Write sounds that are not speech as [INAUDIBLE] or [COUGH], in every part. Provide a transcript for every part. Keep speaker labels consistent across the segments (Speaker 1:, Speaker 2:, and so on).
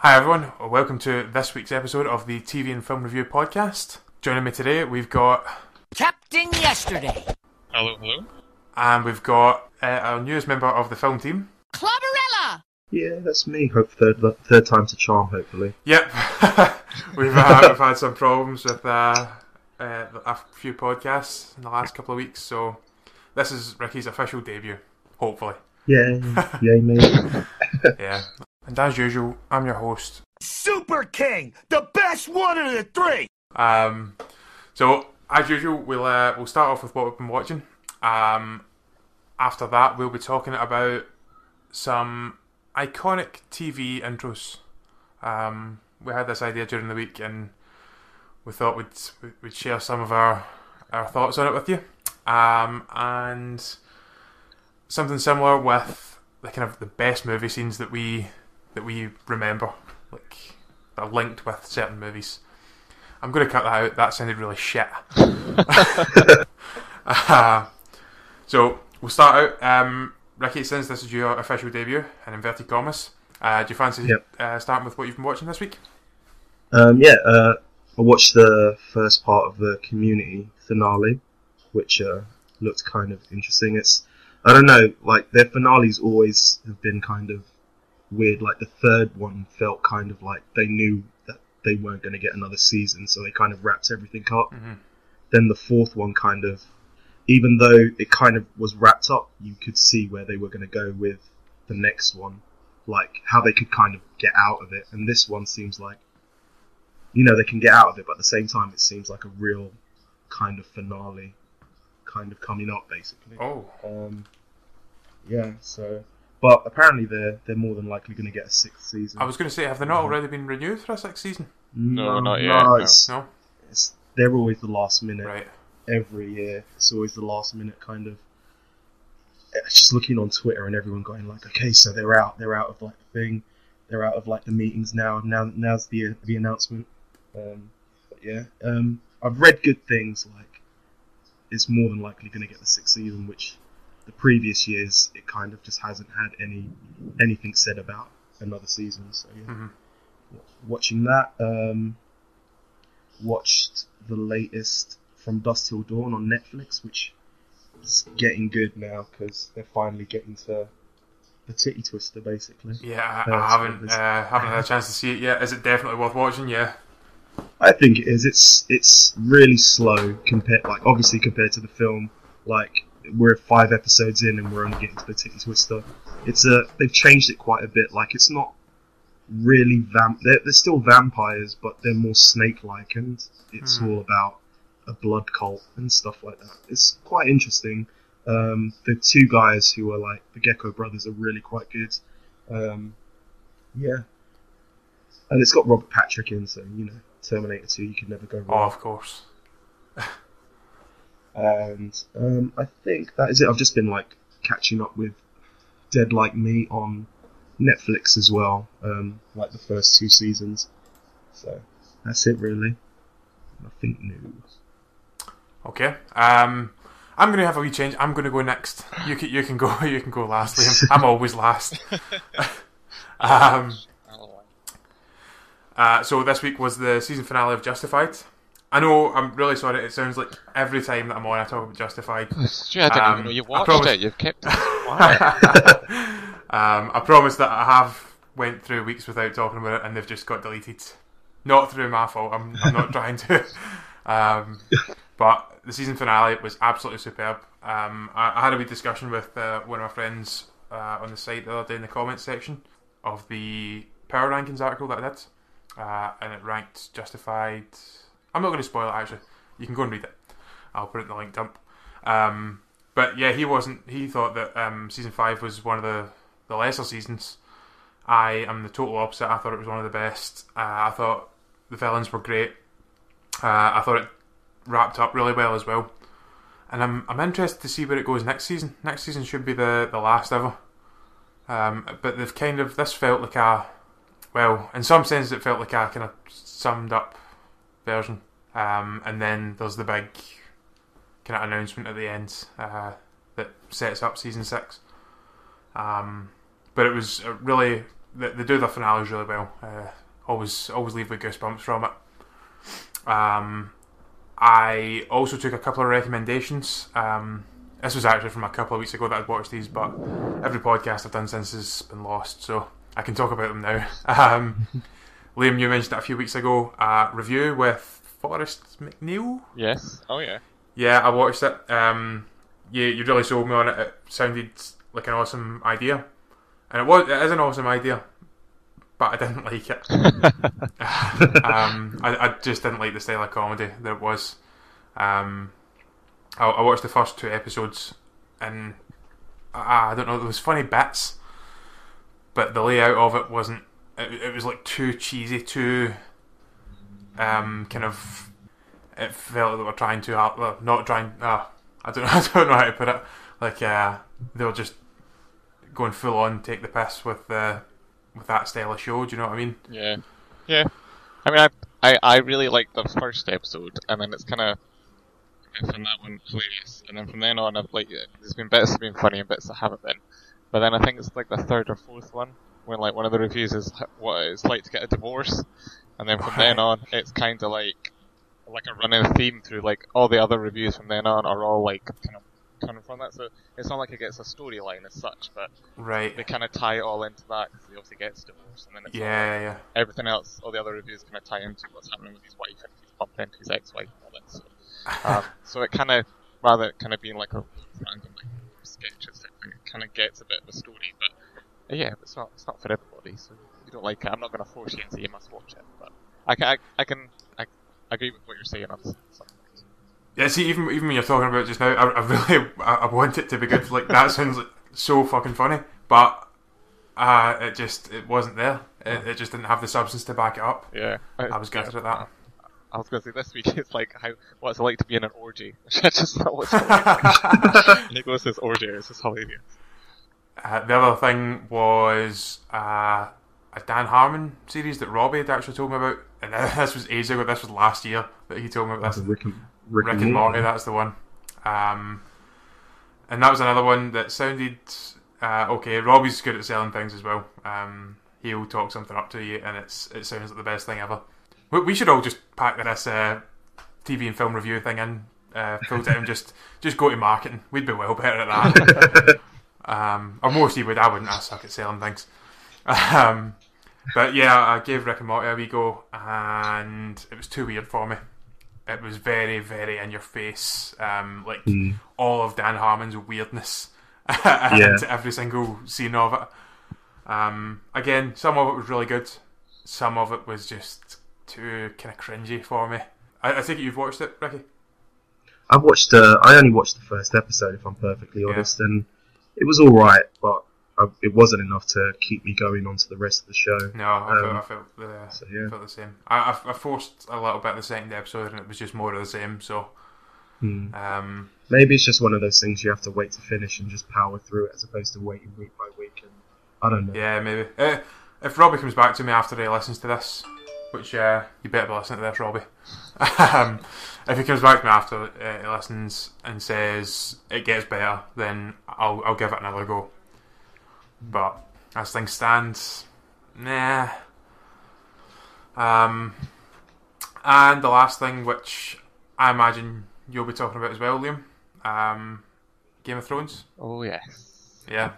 Speaker 1: Hi everyone, welcome to this week's episode of the TV and Film Review Podcast. Joining me today, we've got
Speaker 2: Captain Yesterday.
Speaker 3: Hello, hello.
Speaker 1: and we've got uh, our newest member of the film team.
Speaker 2: Clubberella.
Speaker 4: Yeah, that's me. Hope third third time's a charm. Hopefully.
Speaker 1: Yep, [LAUGHS] we've uh, we've had some problems with uh, uh, a few podcasts in the last couple of weeks, so this is Ricky's official debut. Hopefully,
Speaker 4: Yeah, yeah, mate. [LAUGHS]
Speaker 1: yeah. And as usual, I'm your host.
Speaker 5: Super King, the best one of the three.
Speaker 1: Um, so as usual, we'll uh, we'll start off with what we've been watching. Um, after that, we'll be talking about some iconic TV intros. Um, we had this idea during the week, and we thought we'd we'd share some of our our thoughts on it with you. Um, and something similar with the kind of the best movie scenes that we that we remember, like that are linked with certain movies. I'm going to cut that out. That sounded really shit. [LAUGHS] [LAUGHS] Uh, so we'll start out. Um, Ricky, since this is your official debut, in inverted commas, uh, do you fancy
Speaker 4: Yep.
Speaker 1: uh, starting with what you've been watching this week?
Speaker 4: Um, yeah, uh, I watched the first part of the Community finale, which uh, looked kind of interesting. It's I don't know, like their finales always have been kind of weird. Like the third one felt kind of like they knew that they weren't going to get another season, so they kind of wrapped everything up.
Speaker 1: Mhm.
Speaker 4: Then the fourth one kind of, even though it kind of was wrapped up, you could see where they were going to go with the next one, like how they could kind of get out of it. And this one seems like, you know, they can get out of it, but at the same time, it seems like a real kind of finale, kind of coming up, basically.
Speaker 1: Oh,
Speaker 4: Um, yeah. So, but apparently they're they're more than likely going to get a sixth season.
Speaker 1: I was going to say, have they not already been renewed for a sixth season?
Speaker 3: No, not yet,
Speaker 4: No,
Speaker 3: no.
Speaker 4: it's,
Speaker 1: No,
Speaker 4: it's they're always the last minute
Speaker 1: right.
Speaker 4: Every year. It's always the last minute kind of. It's just looking on Twitter and everyone going like, okay, so they're out. They're out of like the thing. They're out of like the meetings now. Now, now's the the announcement. Um, but yeah, um, I've read good things. Like, it's more than likely going to get the sixth season, which the previous years it kind of just hasn't had any anything said about another season. So yeah,
Speaker 1: Mhm.
Speaker 4: watching that. Um, watched the latest from Dusk Till Dawn on Netflix, which is getting good now because they're finally getting to the titty twister, basically.
Speaker 1: Yeah, I,
Speaker 4: Uh,
Speaker 1: I haven't uh, haven't had a chance to see it yet. Is it definitely worth watching? Yeah.
Speaker 4: I think it is. It's it's really slow compared, like obviously compared to the film. Like we're five episodes in and we're only getting to the titty twister. It's a they've changed it quite a bit. Like it's not really vamp. They're, they're still vampires, but they're more snake-like, and it's
Speaker 1: Hmm.
Speaker 4: all about a blood cult and stuff like that. It's quite interesting. Um, the two guys who are like the Gecko brothers are really quite good. Um, yeah, and it's got Robert Patrick in, so you know Terminator 2, you could never go wrong.
Speaker 1: Oh, of course. [LAUGHS]
Speaker 4: And um, I think that is it. I've just been like catching up with Dead Like Me on Netflix as well, um, like the first two seasons. So that's it really. Nothing new.
Speaker 1: Okay. Um, I'm going to have a wee change. I'm going to go next. You can you can go [LAUGHS] you can go last, Liam. [LAUGHS] I'm always last. [LAUGHS] um, uh, so this week was the season finale of Justified. I know. I'm really sorry. It sounds like every time that I'm on, I talk about Justified.
Speaker 3: Gee, I didn't
Speaker 1: Um,
Speaker 3: even know you watched
Speaker 1: promise-
Speaker 3: it. You've kept it.
Speaker 1: Um, I promise that I have went through weeks without talking about it, and they've just got deleted. Not through my fault. I'm, I'm not trying to. Um, but the season finale was absolutely superb. Um, I, I had a wee discussion with uh, one of my friends uh, on the site the other day in the comments section of the power rankings article that I did, uh, and it ranked Justified. I'm not going to spoil it. Actually, you can go and read it. I'll put it in the link dump. Um, but yeah, he wasn't. He thought that um, season five was one of the the lesser seasons. I am the total opposite. I thought it was one of the best. Uh, I thought the villains were great. Uh, I thought it wrapped up really well as well. And I'm I'm interested to see where it goes next season. Next season should be the, the last ever. Um, but they've kind of this felt like a well, in some sense, it felt like a kind of summed up version. Um, and then there's the big kind of announcement at the end uh, that sets up season six. Um, but it was uh, really they, they do the finales really well. Uh, always always leave with goosebumps from it. Um, I also took a couple of recommendations. Um, this was actually from a couple of weeks ago that I'd watched these, but every podcast I've done since has been lost, so I can talk about them now. [LAUGHS] Um, Liam, you mentioned that a few weeks ago. Uh, review with Forrest McNeil.
Speaker 3: Yes. Oh yeah.
Speaker 1: Yeah, I watched it. Um, you you really sold me on it. It sounded like an awesome idea, and it was it is an awesome idea, but I didn't like it. [LAUGHS] [LAUGHS] um, I, I just didn't like the style of comedy that it was. Um, I, I watched the first two episodes, and I, I don't know. There was funny bits, but the layout of it wasn't. It, it was like too cheesy, too um, kind of. It felt like they were trying too hard. Well, not trying. Uh, I don't. [LAUGHS] I don't know how to put it. Like uh, they were just going full on, take the piss with the with that style of show. Do you know what I mean?
Speaker 3: Yeah. Yeah. I mean, I I, I really liked the first episode, and then it's kind of from that one hilarious, and then from then on, I've like there's been bits that have been funny and bits that haven't been. But then I think it's like the third or fourth one when like one of the reviews is what it's like to get a divorce, and then from then on, it's kind of like like a running theme through like all the other reviews from then on are all like kind of coming from that. So it's not like it gets a storyline as such, but
Speaker 1: Right.
Speaker 3: they kind of tie it all into that because he obviously gets divorced, and then it's all
Speaker 1: Yeah, yeah.
Speaker 3: everything else, all the other reviews kind of tie into what's happening with his wife and he's bumping into his ex-wife and all that. So, um, [LAUGHS] so it kind of, rather kind of being like a random like sketches type thing, it kind of gets a bit of a story. But yeah, it's not it's not for everybody. So if you don't like it, I'm not going to force you and say you must watch it. But I can I, I can I, agree with what you're saying on some.
Speaker 1: Yeah, see, even even when you're talking about it just now, I, I really I, I want it to be good. Like that sounds like so fucking funny, but uh, it just it wasn't there. It, it just didn't have the substance to back it up.
Speaker 3: Yeah,
Speaker 1: I was gutted at that.
Speaker 3: I was going to say this week [LAUGHS] it's like how what's it like to be in an orgy, [LAUGHS] which I just thought was hilarious. Nicholas says orgy, it's just hilarious.
Speaker 1: Uh, the other thing was uh, a Dan Harmon series that Robbie had actually told me about, and [LAUGHS] this was ages ago. This was last year that he told me about this.
Speaker 4: Rick and, Rick,
Speaker 1: Rick and Morty, that's the one. Um, and that was another one that sounded uh, okay. Robbie's good at selling things as well. Um, he'll talk something up to you, and it's it sounds like the best thing ever. We, we should all just pack this uh, TV and film review thing in uh, full time. just [LAUGHS] just go to marketing. We'd be well better at that. [LAUGHS] um, or most you would. I wouldn't. I suck at selling things. Um, but yeah, I gave Rick and Morty a wee go, and it was too weird for me. It was very, very in your face, um, like all of Dan Harmon's weirdness [LAUGHS] and
Speaker 4: Yeah.
Speaker 1: every single scene of it. Um, again, some of it was really good. Some of it was just too kind of cringy for me. I, I think you've watched it, Ricky.
Speaker 4: I've watched. Uh, I only watched the first episode, if I'm perfectly honest, and it was all right, but I, it wasn't enough to keep me going on to the rest of the show.
Speaker 1: No, I felt,
Speaker 4: Um,
Speaker 1: I felt the
Speaker 4: so, yeah.
Speaker 1: felt the same. I, I, I forced a little bit of the second episode, and it was just more of the same. So,
Speaker 4: Hmm.
Speaker 1: um,
Speaker 4: Maybe it's just one of those things you have to wait to finish and just power through it, as opposed to waiting week by week. And I don't know.
Speaker 1: yeah, maybe. Uh, if Robbie comes back to me after he listens to this, which uh, you better be listening to this, Robbie. [LAUGHS] um, if he comes back to me after uh, he listens and says it gets better, then I'll I'll give it another go. But as things stand, nah. Um, and the last thing, which I imagine you'll be talking about as well, Liam, um, Game of Thrones.
Speaker 3: Oh yes,
Speaker 1: Yeah.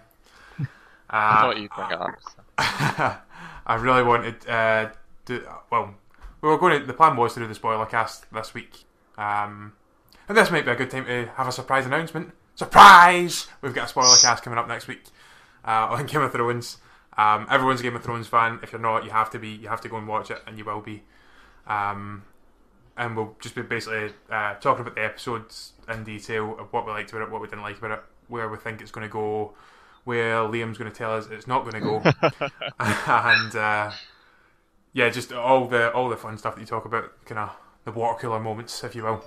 Speaker 1: [LAUGHS]
Speaker 3: I
Speaker 1: Uh,
Speaker 3: thought you'd bring it up. so. [LAUGHS]
Speaker 1: I really wanted uh, to. Well, we were going to. The plan was to do the spoiler cast this week, um, and this might be a good time to have a surprise announcement. Surprise! We've got a spoiler cast coming up next week uh, [LAUGHS] on Game of Thrones. Um, everyone's a Game of Thrones fan. If you're not, you have to be. You have to go and watch it, and you will be. Um, and we'll just be basically uh, talking about the episodes in detail of what we liked about it, what we didn't like about it, where we think it's going to go, where Liam's going to tell us it's not going to go, [LAUGHS] and uh, yeah, just all the all the fun stuff that you talk about, kind of the water cooler moments, if you will.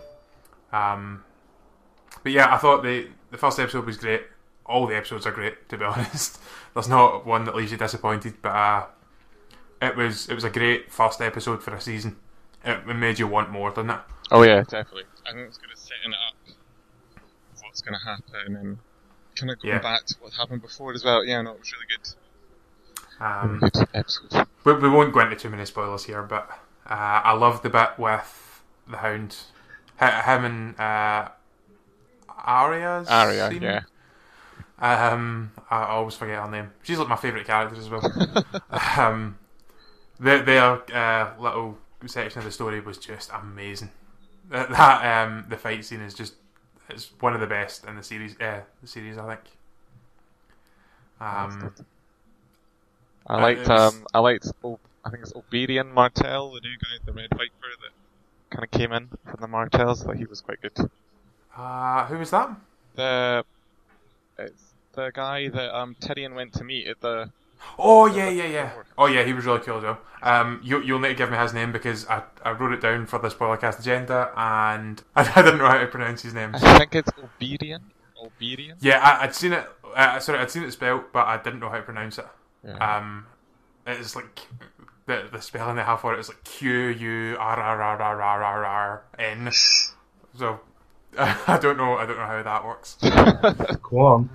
Speaker 1: Um, but yeah, I thought the the first episode was great. All the episodes are great. To be [LAUGHS] honest, there's not one that leaves you disappointed. But uh, it was it was a great first episode for a season. It, it made you want more, didn't it?
Speaker 3: Oh yeah, definitely. I think it's going to setting it up. What's going to happen and kind of going
Speaker 1: Yeah.
Speaker 3: back to what happened before as well. Yeah, no, it was really good.
Speaker 1: Um,
Speaker 3: good episode.
Speaker 1: we, we won't go into too many spoilers here, but uh, I love the bit with the Hound, H- him and uh, Arya's
Speaker 3: Aria, yeah.
Speaker 1: Um, I always forget her name. She's like my favourite character as well. [LAUGHS] um, their, their uh, little section of the story was just amazing. That, that um, the fight scene is just it's one of the best in the series. Uh, the series, I think. Um,
Speaker 3: I liked
Speaker 1: was-
Speaker 3: um I liked I think it's Obedian Martell, the new guy, the Red Viper that kind of came in from the Martells. That he was quite good.
Speaker 1: uh, who was that?
Speaker 3: The it's the guy that um Tyrion went to meet at the
Speaker 1: Oh yeah, yeah, yeah. Oh yeah, he was really cool as well. Um, you, you'll need to give me his name because I, I wrote it down for the spoilercast agenda and I, [LAUGHS] I didn't know how to pronounce his name.
Speaker 3: I think it's Obedian. Obedian.
Speaker 1: Yeah, I, I'd seen it. Uh, sorry, I'd seen it spelled, but I didn't know how to pronounce it.
Speaker 3: Yeah.
Speaker 1: Um, it's like the the spelling they have for it is like Q U R R R R R R R N. [LAUGHS] So [LAUGHS] I don't know. I don't know how that works.
Speaker 4: Quan.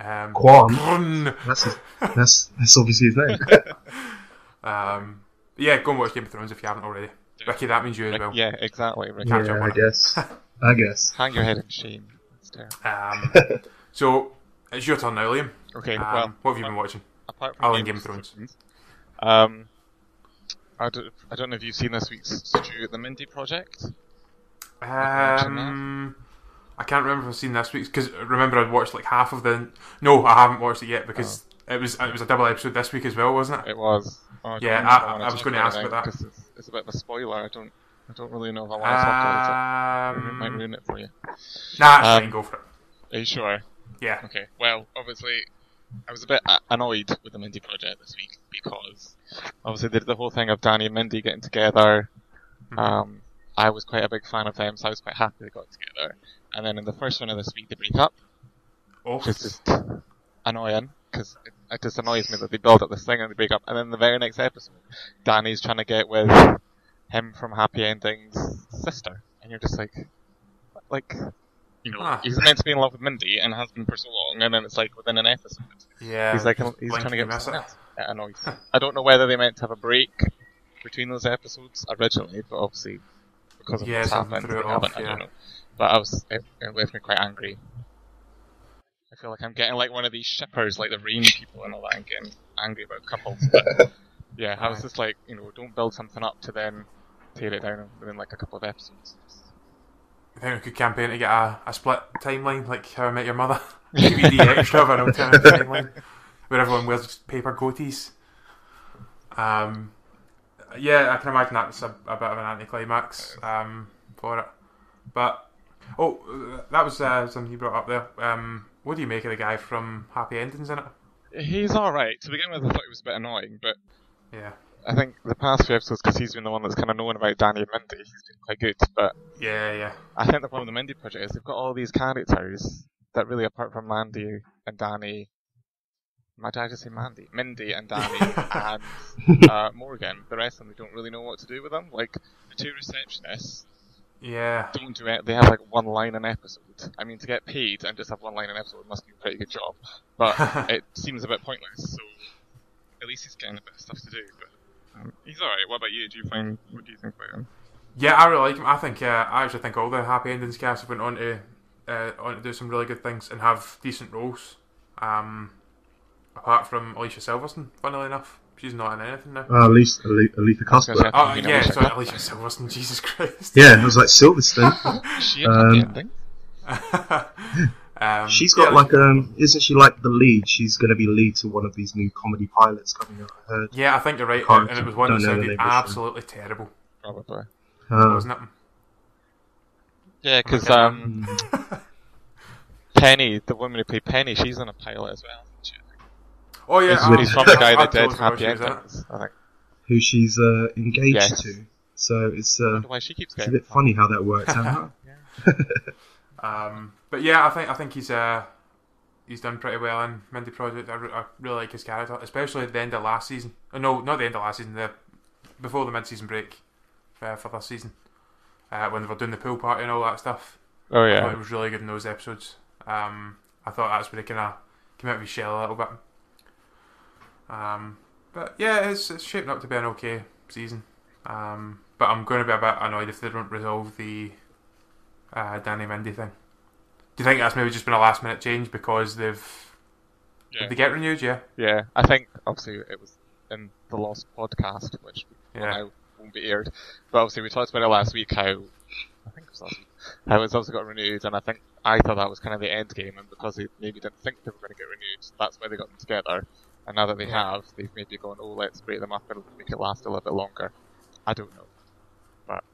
Speaker 1: Um,
Speaker 4: Quan.
Speaker 1: Grun.
Speaker 4: That's his, that's that's obviously his name. [LAUGHS]
Speaker 1: Um, yeah, go and watch Game of Thrones if you haven't already. Ricky, that means you as well.
Speaker 3: yeah, exactly. Rick.
Speaker 1: Catch up
Speaker 4: yeah, I
Speaker 1: it.
Speaker 4: guess. [LAUGHS] I guess.
Speaker 3: Hang your head in shame. It's terrible.
Speaker 1: Um, [LAUGHS] so it's your turn now, Liam.
Speaker 3: Okay,
Speaker 1: Um,
Speaker 3: well,
Speaker 1: what have you been watching?
Speaker 3: apart from
Speaker 1: Game of Thrones.
Speaker 3: Um, I don't, I don't know if you've seen this week's Stew at the Mindy Project.
Speaker 1: Um, I can't remember if I've seen this week's because remember I'd watched like half of the. No, I haven't watched it yet because it was it was a double episode this week as well, wasn't it?
Speaker 3: It was. Oh, I
Speaker 1: Yeah,
Speaker 3: know
Speaker 1: I- I was gonna ask
Speaker 3: anything,
Speaker 1: about that.
Speaker 3: It's, it's a bit of a spoiler. I don't, I don't really know if I want to talk about it. It might
Speaker 1: Um,
Speaker 3: ruin it for you.
Speaker 1: nah,
Speaker 3: Um,
Speaker 1: fine. Go for it.
Speaker 3: Are you sure?
Speaker 1: Yeah.
Speaker 3: Okay. Well, obviously, I was a bit uh, annoyed with the Mindy project this week because obviously they did the whole thing of Danny and Mindy getting together.
Speaker 1: Mm-hmm.
Speaker 3: Um, I was quite a big fan of them, so I was quite happy they got together. And then in the first one of this week, they break up,
Speaker 1: Oh,
Speaker 3: which is just annoying because it, it just annoys me that they build up this thing and they break up. And then the very next episode, Danny's trying to get with him from Happy Ending's sister, and you're just like, like. You know,
Speaker 1: Huh.
Speaker 3: he's meant to be in love with Mindy and has been for so long, and then it's like within an episode,
Speaker 1: yeah.
Speaker 3: He's like he's
Speaker 1: blink
Speaker 3: trying to get
Speaker 1: miss
Speaker 3: someone else. It annoys. I don't know whether they meant to have a break between those episodes originally, but obviously because of
Speaker 1: Yeah,
Speaker 3: what's happened, they
Speaker 1: off,
Speaker 3: haven't. I don't know. But I was it, it left me quite angry. I feel like I'm getting like one of these shippers, like the rain people and all that, and getting angry about couples. But [LAUGHS] yeah, I was just like, you know, don't build something up to then tear it down within like a couple of episodes.
Speaker 1: I think we could campaign to get a, a split timeline like How I Met Your Mother. [LAUGHS] [LAUGHS] DVD extra of an alternative timeline where everyone wears paper goatees. Um, yeah, I can imagine that's a, a bit of an anticlimax um, for it. But oh, that was uh, something you brought up there. Um, what do you make of the guy from Happy Endings in it?
Speaker 3: He's alright. To begin with, I thought he was a bit annoying, but
Speaker 1: Yeah,
Speaker 3: I think the past few episodes, because he's been the one that's kind of known about Danny and Mindy, he's been quite good. But
Speaker 1: yeah, yeah.
Speaker 3: I think the problem with the Mindy project is they've got all these characters that really, apart from Mandy and Danny, my dad just say Mandy, Mindy and Danny [LAUGHS] and uh, Morgan, the rest of them, they don't really know what to do with them. Like the two receptionists
Speaker 1: Yeah,
Speaker 3: don't do it. They have like one line an episode. I mean, to get paid and just have one line an episode must be a pretty good job. But [LAUGHS] it seems a bit pointless. So at least he's getting a bit of stuff to do. But um, he's alright. What about you? Do you find? What do you think about him?
Speaker 1: yeah. I really like him. I think uh, I actually think all the Happy Endings cast have went on to uh, on to do some really good things and have decent roles. Um, apart from Alicia Silverstone, funnily enough, she's not in anything now.
Speaker 4: Uh, at least Aletha
Speaker 3: gonna
Speaker 4: Cuthbert.
Speaker 1: Oh
Speaker 3: You know,
Speaker 1: yeah,
Speaker 3: Elisha
Speaker 1: sorry,
Speaker 3: Cuthbert.
Speaker 1: Alicia Silverstone. Jesus Christ.
Speaker 4: Yeah, I was like Silverstone. [LAUGHS]
Speaker 3: Is she in
Speaker 4: Um,
Speaker 3: happy ending? [LAUGHS]
Speaker 1: um,
Speaker 4: She's got
Speaker 1: yeah,
Speaker 4: like um, isn't she like the lead? She's going to be lead to one of these new comedy pilots coming out. I heard.
Speaker 1: Yeah, I think you're right,
Speaker 4: Can't-
Speaker 1: and it was one that
Speaker 4: don't know the
Speaker 1: sounded
Speaker 4: name of
Speaker 1: absolutely terrible,
Speaker 3: Probably.
Speaker 4: Uh,
Speaker 1: wasn't it?
Speaker 3: Yeah, because um, [LAUGHS] Penny, the woman who played Penny, she's in a pilot as well. Isn't she?
Speaker 1: Oh yeah,
Speaker 4: he's,
Speaker 1: I-
Speaker 4: really
Speaker 3: from the guy that did
Speaker 1: totally
Speaker 3: Happy
Speaker 1: she was.
Speaker 3: Endings. I think.
Speaker 4: who she's uh, engaged
Speaker 3: Yes.
Speaker 4: to. So it's uh,
Speaker 3: why she keeps
Speaker 4: it's a
Speaker 3: getting.
Speaker 4: bit funny how that works out. [LAUGHS] [LAUGHS]
Speaker 1: Um, but yeah, I think I think he's uh, he's done pretty well in Mindy Project. I, re- I really like his character, especially at the end of last season. Uh, no, not the end of last season. The before the mid-season break uh, for this season, uh, when they were doing the pool party and all that stuff.
Speaker 3: Oh
Speaker 1: I thought
Speaker 3: yeah.
Speaker 1: it was really good in those episodes. Um, I thought that's where they kind of came out of his shell a little bit. Um, but yeah, it's, it's shaping up to be an okay season. Um, but I'm going to be a bit annoyed if they don't resolve the uh, Danny Mindy thing. Do you think that's maybe just been a last minute change because they've
Speaker 3: Yeah.
Speaker 1: did they get renewed? Yeah,
Speaker 3: Yeah, I think obviously it was in the last podcast, which
Speaker 1: yeah,
Speaker 3: now won't be aired. But obviously we talked about it last week how I think it was last week how it's also got renewed, and I think I thought that was kind of the end game, and because they maybe didn't think they were going to get renewed, that's why they got them together. And now that they have, they've maybe gone, oh, let's break them up and make it last a little bit longer. I don't know, but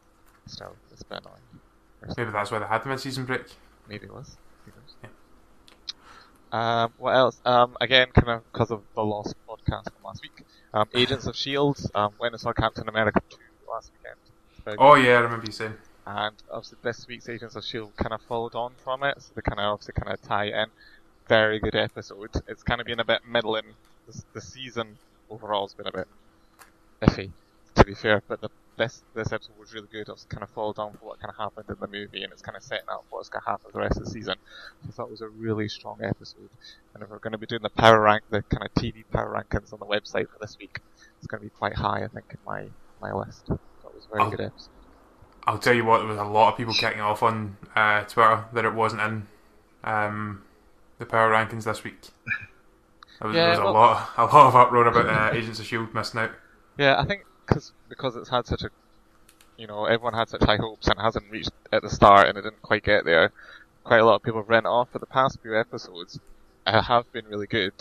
Speaker 3: still, it's a bit annoying.
Speaker 1: maybe that's why they had the mid season break.
Speaker 3: Maybe it was.
Speaker 1: Yeah.
Speaker 3: Um, what else? Um, again, kind of because of the Lost podcast from last week. Um, [LAUGHS] Agents of Shield. Um, went and saw Captain America 2 last weekend.
Speaker 1: Oh yeah, I remember you saying.
Speaker 3: and obviously this week's Agents of Shield kind of followed on from it, so they kind of obviously kind of tie in. Very good episode. It's kind of been a bit middling. The, the season overall has been a bit iffy, to be fair, but the, this this episode was really good. It was kind of followed on for what kind of happened in the movie, and it's kind of setting up what's going to happen the rest of the season. So I thought it was a really strong episode. And if we're going to be doing the power rank, the kind of TV power rankings on the website for this week, it's going to be quite high, I think, in my my list. So it was a very
Speaker 1: Oh.
Speaker 3: good episode.
Speaker 1: I'll tell you what, there was a lot of people kicking off on uh, Twitter that it wasn't in um, the power rankings this week. [LAUGHS] There was,
Speaker 3: Yeah,
Speaker 1: there was a lot, a lot of uproar about uh, Agents of Shield missing out.
Speaker 3: Yeah, I think cause, because it's had such a, you know, everyone had such high hopes and it hasn't reached at the start and it didn't quite get there. Quite a lot of people have written it off, but the past few episodes uh, have been really good.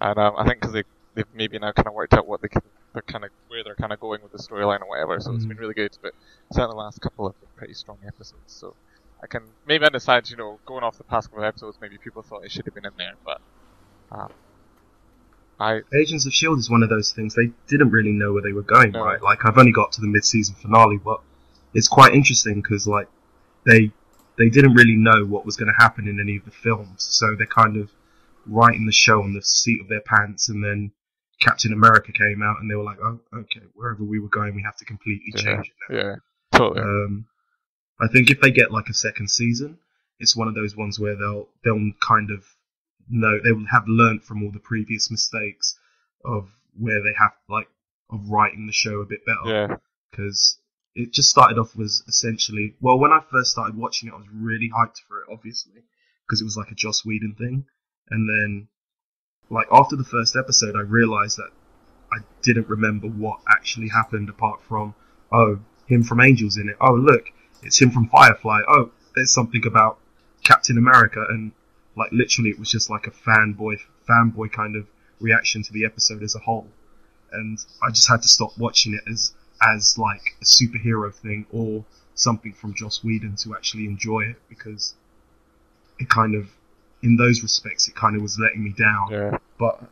Speaker 3: And um, I think because they they've maybe now kind of worked out what they can, they're kind of where they're kind of going with the storyline or whatever. So it's
Speaker 4: Mhm.
Speaker 3: been really good. But certainly the last couple have been pretty strong episodes. So I can maybe understand, you know, going off the past couple of episodes, maybe people thought it should have been in there, but um, I
Speaker 4: Agents of Shield is one of those things they didn't really know where they were going,
Speaker 3: No.
Speaker 4: right? Like I've only got to the mid-season finale, but it's quite interesting because like they they didn't really know what was going to happen in any of the films, so they're kind of writing the show on the seat of their pants, and then Captain America came out, and they were like, "Oh, okay, wherever we were going, we have to completely
Speaker 3: Yeah.
Speaker 4: change it now."
Speaker 3: yeah totally
Speaker 4: Um, I think if they get like a second season, it's one of those ones where they'll they'll kind of know they will have learnt from all the previous mistakes of where they have like of writing the show a bit better.
Speaker 3: Yeah.
Speaker 4: Because it just started off was essentially well when I first started watching it I was really hyped for it obviously because it was like a Joss Whedon thing. And then like after the first episode I realized that I didn't remember what actually happened apart from oh him from Angels in it. Oh look it's him from Firefly. Oh there's something about Captain America and like literally it was just like a fanboy fanboy kind of reaction to the episode as a whole. And I just had to stop watching it as as like a superhero thing or something from Joss Whedon to actually enjoy it because it kind of in those respects it kind of was letting me down.
Speaker 3: Yeah.
Speaker 4: But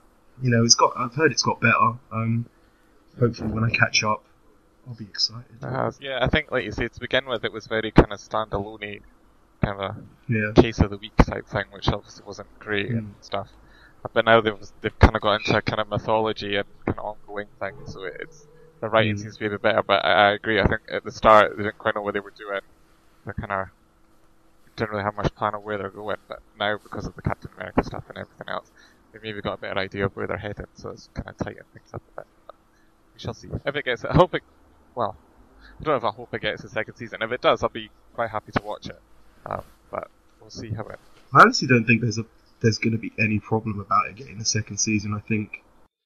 Speaker 4: you know it's got I've heard it's got better. Um hopefully when I catch up I'll be excited.
Speaker 3: It has. Yeah, I think, like you say, to begin with, it was very kind of standalone, kind of
Speaker 4: yeah
Speaker 3: a case of the week type thing, which obviously wasn't great and stuff. But now they've they've kind of got into a kind of mythology and kind of ongoing thing, so it's the writing
Speaker 4: Mm.
Speaker 3: seems to be a bit better. But I, I agree. I think at the start they didn't quite know what they were doing. They kind of didn't really have much plan of where they're going. But now, because of the Captain America stuff and everything else, they've maybe got a better idea of where they're headed. So it's kind of tightened things up a bit. But we shall see. If it gets, I hope it. Well, I don't know if I hope it gets a second season. If it does, I'll be quite happy to watch it. Um, but we'll see how it.
Speaker 4: I honestly don't think there's a there's going to be any problem about it getting a second season I think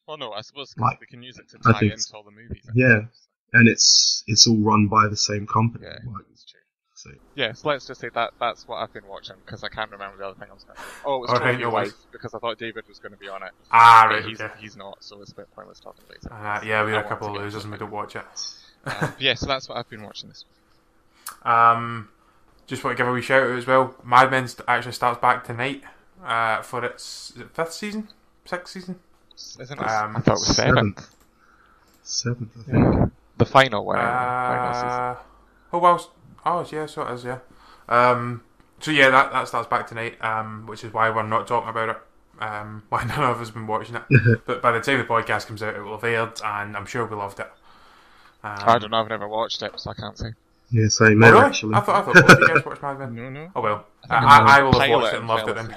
Speaker 3: Well, no, I suppose 'cause
Speaker 4: Like,
Speaker 3: we can use it to tie into all the movies. I
Speaker 4: Yeah.
Speaker 3: suppose.
Speaker 4: and it's it's all run by the same company
Speaker 3: Yeah,
Speaker 4: like,
Speaker 3: that's true.
Speaker 4: so
Speaker 3: Yeah, so let's just say that that's what I've been watching because I can't remember the other thing I was going to say. Oh, it was
Speaker 1: All
Speaker 3: Totally
Speaker 1: right, no worries.
Speaker 3: Wife because I thought David was going to be on it.
Speaker 1: Ah,
Speaker 3: but
Speaker 1: right,
Speaker 3: he's,
Speaker 1: okay.
Speaker 3: he's not, so it's a bit pointless talking about it.
Speaker 1: Uh, yeah, we're a couple of
Speaker 3: get
Speaker 1: losers and we
Speaker 3: it.
Speaker 1: don't watch it. [LAUGHS]
Speaker 3: Um, yeah, so that's what I've been watching this week.
Speaker 1: Um, just want to give a wee shout out as well. Mad Men actually starts back tonight uh, for its is it fifth season, sixth season.
Speaker 3: Isn't it?
Speaker 1: Um,
Speaker 3: I thought it was seventh.
Speaker 4: seventh I think
Speaker 3: The final one. anyway.
Speaker 1: Uh, oh well, oh yeah, so it is. Yeah. Um, so yeah, that that starts back tonight. Um, which is why we're not talking about it um, [LAUGHS] why none of us have been watching it. [LAUGHS] but by the time the podcast comes out, it will have aired, and I'm sure we loved it. Um,
Speaker 3: I don't know. I've never watched it, so I can't say.
Speaker 4: Yeah, same
Speaker 1: Oh,
Speaker 4: here
Speaker 1: really?
Speaker 4: actually.
Speaker 1: I thought I thought both of you guys watched Mad Men.
Speaker 3: No, no.
Speaker 1: Oh well, I,
Speaker 3: I'm
Speaker 1: I, I
Speaker 3: a
Speaker 1: will have watched it and loved it then.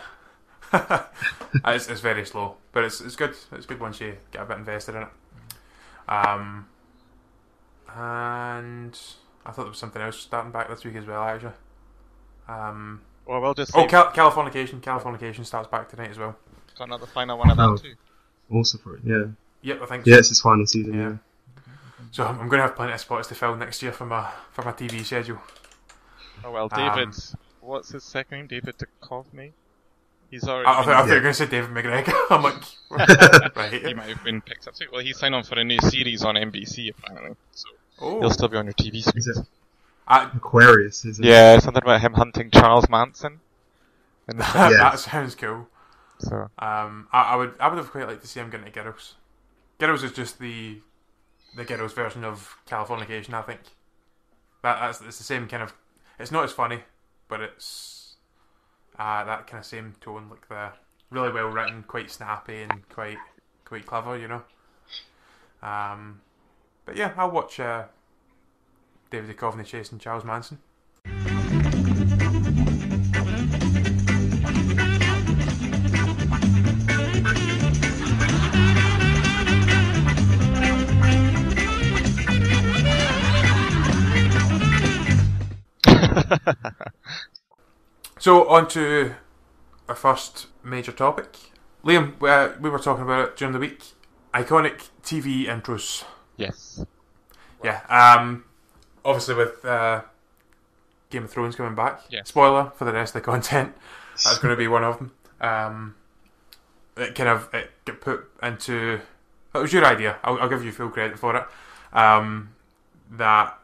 Speaker 1: [LAUGHS] it's, it's very slow, but it's it's good. It's good once you get a bit invested in it. Um, and I thought there was something else starting back this week as well. Actually, um,
Speaker 3: Well, we'll just
Speaker 1: oh, Cal- Californication. Californication starts back tonight as well.
Speaker 3: got another final one of that
Speaker 4: Oh.
Speaker 3: too.
Speaker 4: Also for it, yeah.
Speaker 1: Yep, I think. So.
Speaker 4: Yeah, it's his final season.
Speaker 1: Yeah.
Speaker 4: Yeah.
Speaker 1: So I'm, I'm going to have plenty of spots to fill next year for my for my TV schedule.
Speaker 3: Oh well,
Speaker 1: Um,
Speaker 3: David. what's his second name? David Duchovny. He's already.
Speaker 1: I, I, thought, I thought you were going to say David McGregor. [LAUGHS] I'm like, [LAUGHS] right.
Speaker 3: he might have been picked up too. Well, he's signed on for a new series on NBC apparently, so
Speaker 1: Oh,
Speaker 3: he'll still be on your TV
Speaker 4: Is
Speaker 3: screens.
Speaker 4: it
Speaker 1: I,
Speaker 4: Aquarius? Is it?
Speaker 3: Yeah, something about him hunting Charles Manson. [LAUGHS] In the
Speaker 1: that,
Speaker 4: Yeah.
Speaker 1: that sounds cool.
Speaker 3: so
Speaker 1: Um, I, I would I would have quite liked to see him get into Girls. Girls is just the the Girls version of Californication. I think that that's it's the same kind of. It's not as funny, but it's uh, that kind of same tone, like the really well written, quite snappy and quite quite clever, you know. Um, but yeah, I'll watch uh, David Duchovny chasing Charles Manson. [LAUGHS] So on to our first major topic. Liam, uh, we were talking about it during the week. Iconic TV intros.
Speaker 3: yes,
Speaker 1: Yeah. Um, obviously with uh, Game of Thrones coming back.
Speaker 3: Yeah.
Speaker 1: Spoiler for the rest of the content. [LAUGHS] That's going to be one of them. Um, it kind of it get put into. It was your idea. I'll, I'll give you full credit for it. Um, that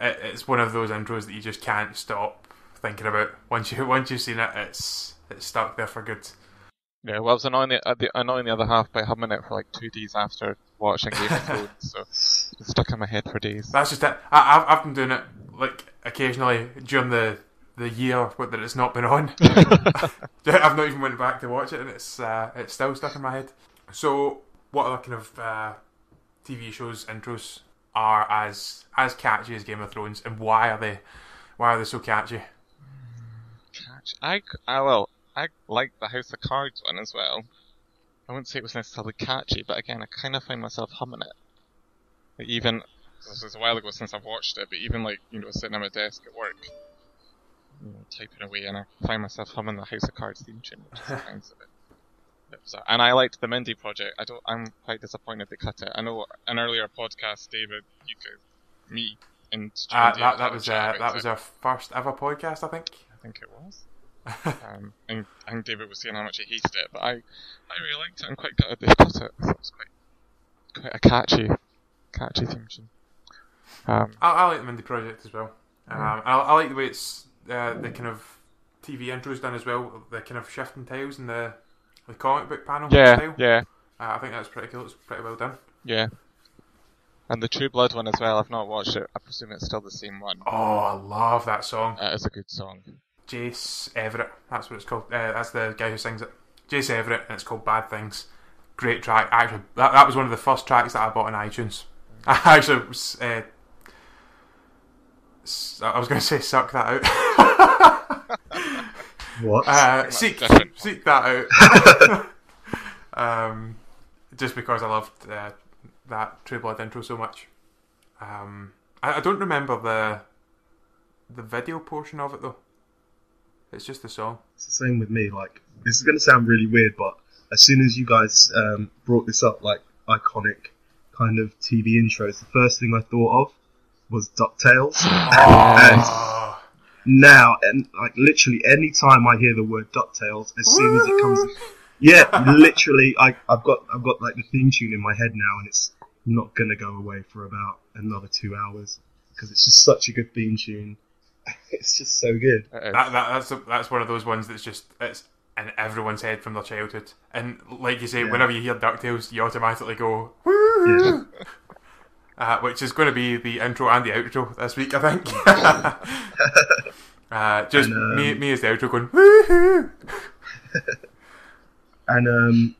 Speaker 1: it, it's one of those intros that you just can't stop thinking about. Once you [LAUGHS] once you've seen it, it's it's stuck there for good.
Speaker 3: yeah. Well, I was annoying the, uh, the annoying the other half by humming it for like two days after watching Game of Thrones, [LAUGHS] so it's stuck in my head for days.
Speaker 1: That's just it. I, I've, I've been doing it like occasionally during the the year that it's not been on. [LAUGHS] I've not even went back to watch it, and it's uh, it's still stuck in my head. So, what other kind of uh, TV shows intros are as as catchy as Game of Thrones, and why are they why are they so catchy?
Speaker 3: Catch. I well, I like the House of Cards one as well. I wouldn't say it was necessarily catchy, but again, I kind of find myself humming it. Like even this was a while ago since I've watched it, but even like you know sitting at my desk at work, you know, typing away, and I find myself humming the House of Cards theme tune, which is nice [LAUGHS] of it. Yep, so- And I liked the Mindy project. I don't. I'm quite disappointed they cut it. I know an earlier podcast, David, you could, me, and
Speaker 1: Uh, that that was uh, that
Speaker 3: it.
Speaker 1: was our first ever podcast, I think.
Speaker 3: I think it was. [LAUGHS] um, and I think David was saying how much he hated it, but I, I really liked it. I'm quite glad they've got it. It was quite, quite a catchy, catchy theme tune. Um,
Speaker 1: I, I like the Mindy Project as well. Um, I, I like the way it's uh, the kind of TV intros done as well. The kind of shifting tiles and the the comic book panel
Speaker 3: yeah,
Speaker 1: style.
Speaker 3: yeah,
Speaker 1: Uh, I think that's pretty cool. It's pretty well done.
Speaker 3: yeah. And the True Blood one as well. I've not watched it. I presume it's still the same one.
Speaker 1: Oh, I love that song.
Speaker 3: That is a good song.
Speaker 1: Jace Everett. That's what it's called. Uh, that's the guy who sings it. Jace Everett, and it's called Bad Things. Great track. Actually, that, that was one of the first tracks that I bought on iTunes. [LAUGHS] I actually was. Uh, I was going to say suck that out. [LAUGHS]
Speaker 4: What?
Speaker 1: Uh, seek, seek that out. [LAUGHS] um, just because I loved uh, that True Blood intro so much. Um, I, I don't remember the the video portion of it though. It's just the song.
Speaker 4: It's the same with me. Like this is gonna sound really weird, but as soon as you guys um, brought this up, like iconic kind of TV intros, the first thing I thought of was Ducktales. and
Speaker 1: Oh,
Speaker 4: now, and like literally, any time I hear the word Ducktales, as soon as it comes, [LAUGHS] yeah, literally, I, I've got I've got like the theme tune in my head now, and it's not gonna go away for about another two hours because it's just such a good theme tune. [LAUGHS] It's just so good.
Speaker 1: That, that that's that's one of those ones that's just it's in everyone's head from their childhood. And like you say,
Speaker 4: Yeah.
Speaker 1: whenever you hear Ducktales, you automatically go
Speaker 4: Yeah. [LAUGHS]
Speaker 1: uh, which is going to be the intro and the outro this week, I think. [LAUGHS] uh, just
Speaker 4: And, um,
Speaker 1: me, me as the outro going woohoo. [LAUGHS]
Speaker 4: and um,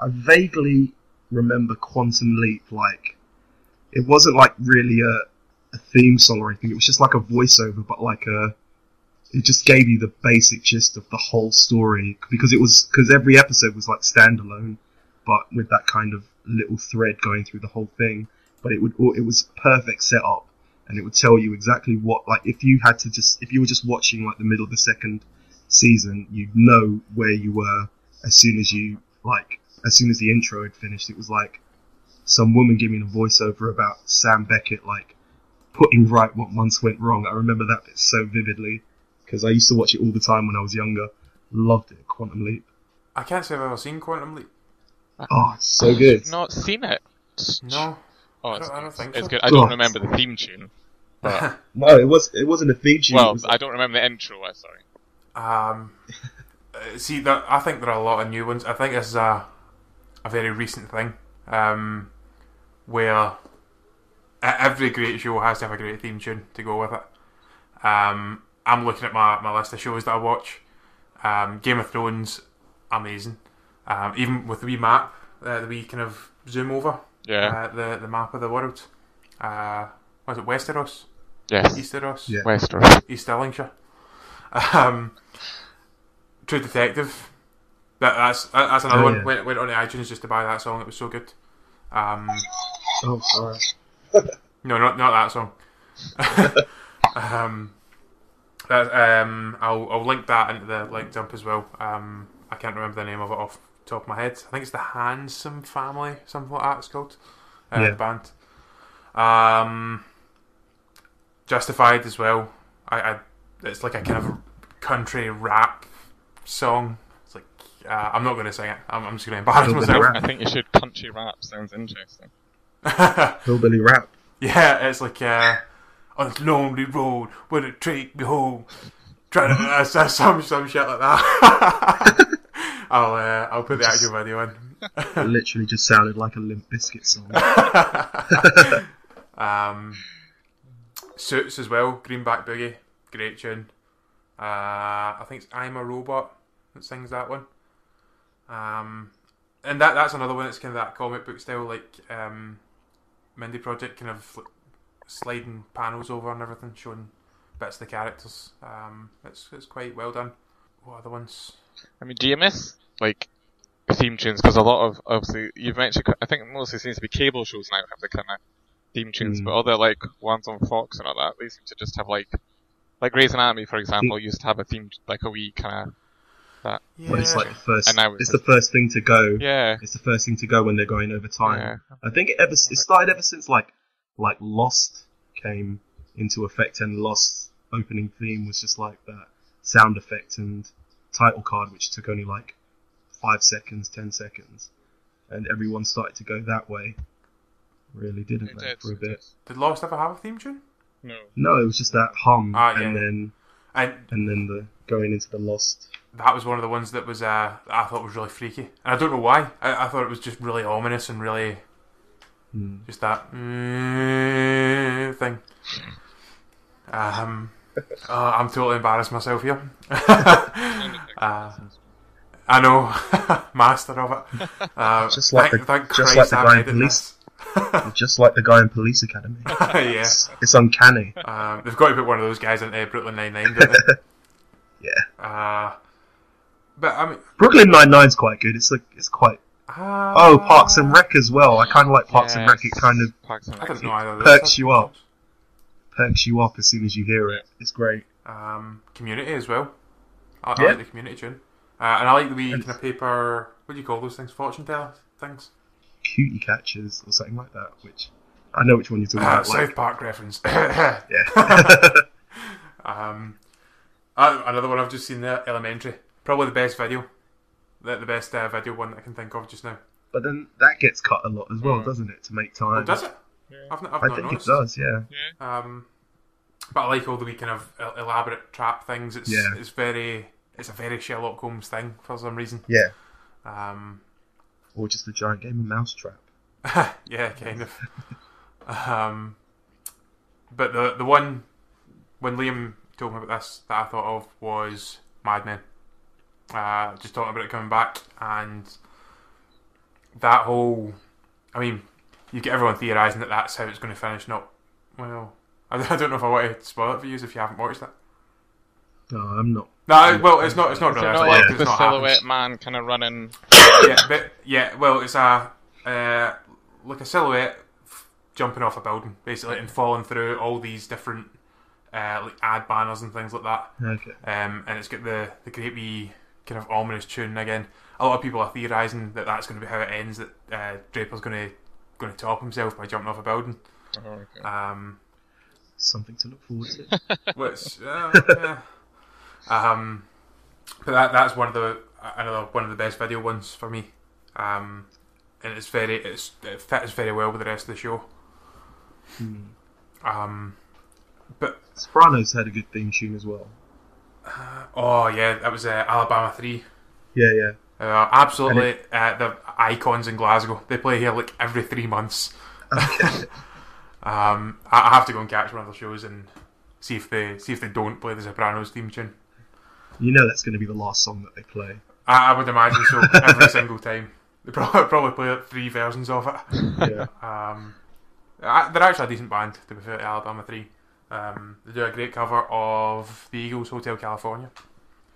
Speaker 4: I vaguely remember Quantum Leap. Like, it wasn't like really a, a theme song or anything. It was just like a voiceover, but like a. It just gave you the basic gist of the whole story because it was because every episode was like standalone, but with that kind of little thread going through the whole thing. But it would it was perfect setup, and it would tell you exactly what like if you had to just if you were just watching like the middle of the second season, you'd know where you were as soon as you like as soon as the intro had finished. It was like some woman giving a voiceover about Sam Beckett like putting right what once went wrong. I remember that bit so vividly because I used to watch it all the time when I was younger. Loved it, Quantum Leap.
Speaker 1: I can't say I've ever seen Quantum Leap.
Speaker 4: Oh, it's so good.
Speaker 3: I've not seen it.
Speaker 1: No.
Speaker 3: Oh,
Speaker 1: I
Speaker 3: it's,
Speaker 1: don't- I don't
Speaker 3: good.
Speaker 1: think
Speaker 3: it's
Speaker 1: so.
Speaker 3: good. I don't
Speaker 4: God.
Speaker 3: remember the theme tune. But, [LAUGHS]
Speaker 4: No, it was it wasn't a theme tune.
Speaker 3: well,
Speaker 4: was
Speaker 3: I don't remember the intro. uh, Sorry.
Speaker 1: Um, uh, see, that I think there are a lot of new ones. I think this is a a very recent thing, um, where every great show has to have a great theme tune to go with it. Um, I'm looking at my, my list of shows that I watch. Um, Game of Thrones, amazing. Um, even with the wee map, uh, the wee kind of zoom over
Speaker 3: Yeah.
Speaker 1: uh, the the map of the world. Uh, was it Westeros?
Speaker 3: yes.
Speaker 1: Easteros?
Speaker 4: Yeah.
Speaker 3: Westeros.
Speaker 1: East Stirlingshire. Um, True Detective. That, that's that- that's another
Speaker 4: Oh,
Speaker 1: one.
Speaker 4: yeah.
Speaker 1: Went, went on the iTunes just to buy that song. It was so good. Um,
Speaker 4: Oh, sorry. [LAUGHS]
Speaker 1: no, not not that song. [LAUGHS] um, that, um, I'll I'll link that into the link dump as well. Um, I can't remember the name of it off the top of my head. I think it's the Handsome Family, something like that. It's called uh,
Speaker 4: Yeah.
Speaker 1: the band. Um, Justified as well. I, I it's like a kind of country rap song. It's like uh, I'm not going to sing it. I'm, I'm just going to embarrass
Speaker 4: Hillbilly
Speaker 1: myself.
Speaker 4: rap.
Speaker 3: I think you should. Country rap sounds interesting. [LAUGHS]
Speaker 4: Hillbilly rap.
Speaker 1: Yeah, it's like uh, on this lonely road, will it take me home? Trying to uh, [LAUGHS] some some shit like that. [LAUGHS] I'll uh, I'll put the actual video in. [LAUGHS]
Speaker 4: Literally just sounded like a Limp Bizkit song. [LAUGHS]
Speaker 1: Um, Suits as well, Greenback Boogie, great tune. Uh, I think it's Ima Robot that sings that one. Um, and that that's another one that's kind of that comic book style, like um, Mindy Project, kind of like, sliding panels over and everything, showing bits of the characters. Um, it's it's quite well done. What other ones?
Speaker 3: I mean, do you miss like theme tunes? Because a lot of obviously you've mentioned. I think mostly seems to be cable shows now have the kind of theme tunes,
Speaker 4: Mm.
Speaker 3: but other like ones on Fox and all that, they seem to just have like like Grey's Anatomy, for example, used to have a theme like a wee kind of That.
Speaker 1: Yeah,
Speaker 4: But it's like the first.
Speaker 3: And it's
Speaker 4: It's the first thing to go.
Speaker 3: yeah.
Speaker 4: It's the first thing to go when they're going over time.
Speaker 3: Yeah.
Speaker 4: I think it ever it started ever since like like Lost came into effect and Lost opening theme was just like that sound effect and title card which took only like five seconds, ten seconds, and everyone started to go that way. Really didn't
Speaker 3: It
Speaker 4: they
Speaker 3: did.
Speaker 4: for a bit?
Speaker 1: did Lost ever have a theme tune?
Speaker 3: No.
Speaker 4: No, it was just that hum
Speaker 1: Ah, yeah,
Speaker 4: and
Speaker 1: yeah.
Speaker 4: then
Speaker 1: And
Speaker 4: and then the going into the Lost.
Speaker 1: that was one of the ones that was uh, I thought was really freaky, and I don't know why. I, I thought it was just really ominous and really
Speaker 4: Hmm.
Speaker 1: just that mm, thing. Um, oh, [LAUGHS] I'm totally embarrassed myself here. uh, [LAUGHS] I know, [LAUGHS] master of it. Uh,
Speaker 4: Just like
Speaker 1: thank,
Speaker 4: the-
Speaker 1: thank
Speaker 4: just
Speaker 1: Christ
Speaker 4: like the guy in Police. just like the guy in Police Academy.
Speaker 1: yeah,
Speaker 4: It's, it's uncanny.
Speaker 1: um, they've got to put one of those guys into Brooklyn Nine Nine, don't they?
Speaker 4: Yeah.
Speaker 1: Uh, but I mean,
Speaker 4: Brooklyn Nine Nine's quite good. It's like it's quite
Speaker 1: uh,
Speaker 4: Oh, Parks and Rec as well. I kind of like Parks and Rec. It kind of
Speaker 3: Parks and
Speaker 1: I
Speaker 3: Rec.
Speaker 1: didn't know either. of those.
Speaker 4: perks you up. Perks you up as soon as you hear it. It's great.
Speaker 1: Um, community as well. I, I like the community tune, uh, and I like the wee kind of paper. What do you call those things? Fortune teller things.
Speaker 4: Cootie catchers or something like that. Which I know which one you're talking
Speaker 1: Uh,
Speaker 4: about.
Speaker 1: South
Speaker 4: Like,
Speaker 1: Park reference. [LAUGHS] [LAUGHS]
Speaker 4: yeah.
Speaker 1: um, uh, another one I've just seen there. Elementary. Probably the best video. The, the best uh, video one that I can think of just now.
Speaker 4: but then that gets cut a lot as well,
Speaker 3: Mm.
Speaker 4: doesn't it? To make
Speaker 1: Oh,
Speaker 4: time.
Speaker 1: does it? I've, not- I've
Speaker 4: I
Speaker 1: not
Speaker 4: think
Speaker 1: noticed.
Speaker 4: it does. Yeah.
Speaker 1: Um, but I like all the wee kind of elaborate trap things. It's
Speaker 4: Yeah.
Speaker 1: it's very it's a very Sherlock Holmes thing for some reason.
Speaker 4: Yeah.
Speaker 1: Um,
Speaker 4: Or just a giant game of Mousetrap. [LAUGHS]
Speaker 1: yeah, kind of. um, but the the one when Liam told me about this that I thought of was Mad Men. uh, just talking about it coming back, and that whole. I mean, you get everyone theorising that that's how it's going to finish. Not well. I, [LAUGHS] I don't know if I want to spoil it for you if you haven't watched that.
Speaker 4: No, I'm not.
Speaker 1: No, well, it's not. It's not really.
Speaker 3: it
Speaker 1: it's
Speaker 3: not
Speaker 1: like
Speaker 3: like
Speaker 1: it's
Speaker 3: the silhouette
Speaker 1: happens.
Speaker 3: man kind of running? [COUGHS]
Speaker 1: yeah, but yeah, well, it's a uh, like a silhouette f- jumping off a building, basically, and falling through all these different uh, like ad banners and things like that.
Speaker 4: Okay.
Speaker 1: Um, and it's got the the great wee kind of ominous tune again. A lot of people are theorising that that's going to be how it ends. That uh, Draper's going to going to top himself by jumping off a building.
Speaker 3: Oh, okay.
Speaker 1: Um,
Speaker 4: Something to look forward to. [LAUGHS]
Speaker 1: which uh, yeah. um, but that that's one of the another one of the best video ones for me. Um, and it's very it's it fits very well with the rest of the show. Um, but
Speaker 4: Sopranos had a good theme tune as well.
Speaker 1: oh yeah, that was uh, Alabama Three.
Speaker 4: Yeah, yeah.
Speaker 1: Uh, absolutely, uh, the icons in Glasgow. They play here like every three months. [LAUGHS] um, I, I have to go and catch one of the shows and see if they see if they don't play the Sopranos theme tune.
Speaker 4: You know that's going to be the last song that they play.
Speaker 1: I, I would imagine so [LAUGHS] every single time. They probably, [LAUGHS] probably play three versions of it.
Speaker 4: Yeah.
Speaker 1: Um, I, they're actually a decent band, to be fair to Alabama 3. Um, they do a great cover of the Eagles Hotel California.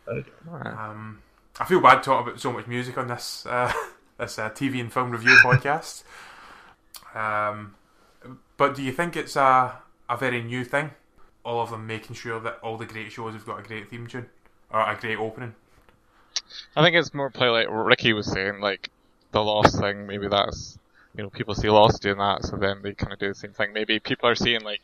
Speaker 4: okay.
Speaker 1: Um, I feel bad talking about so much music on this uh, [LAUGHS] this uh, TV and film review [LAUGHS] podcast. Um, but do you think it's a, a very new thing? All of them making sure that all the great shows have got a great theme tune or a great opening.
Speaker 3: I think it's more play like Ricky was saying, like the Lost thing. Maybe that's you know people see Lost doing that, so then they kind of do the same thing. Maybe people are seeing like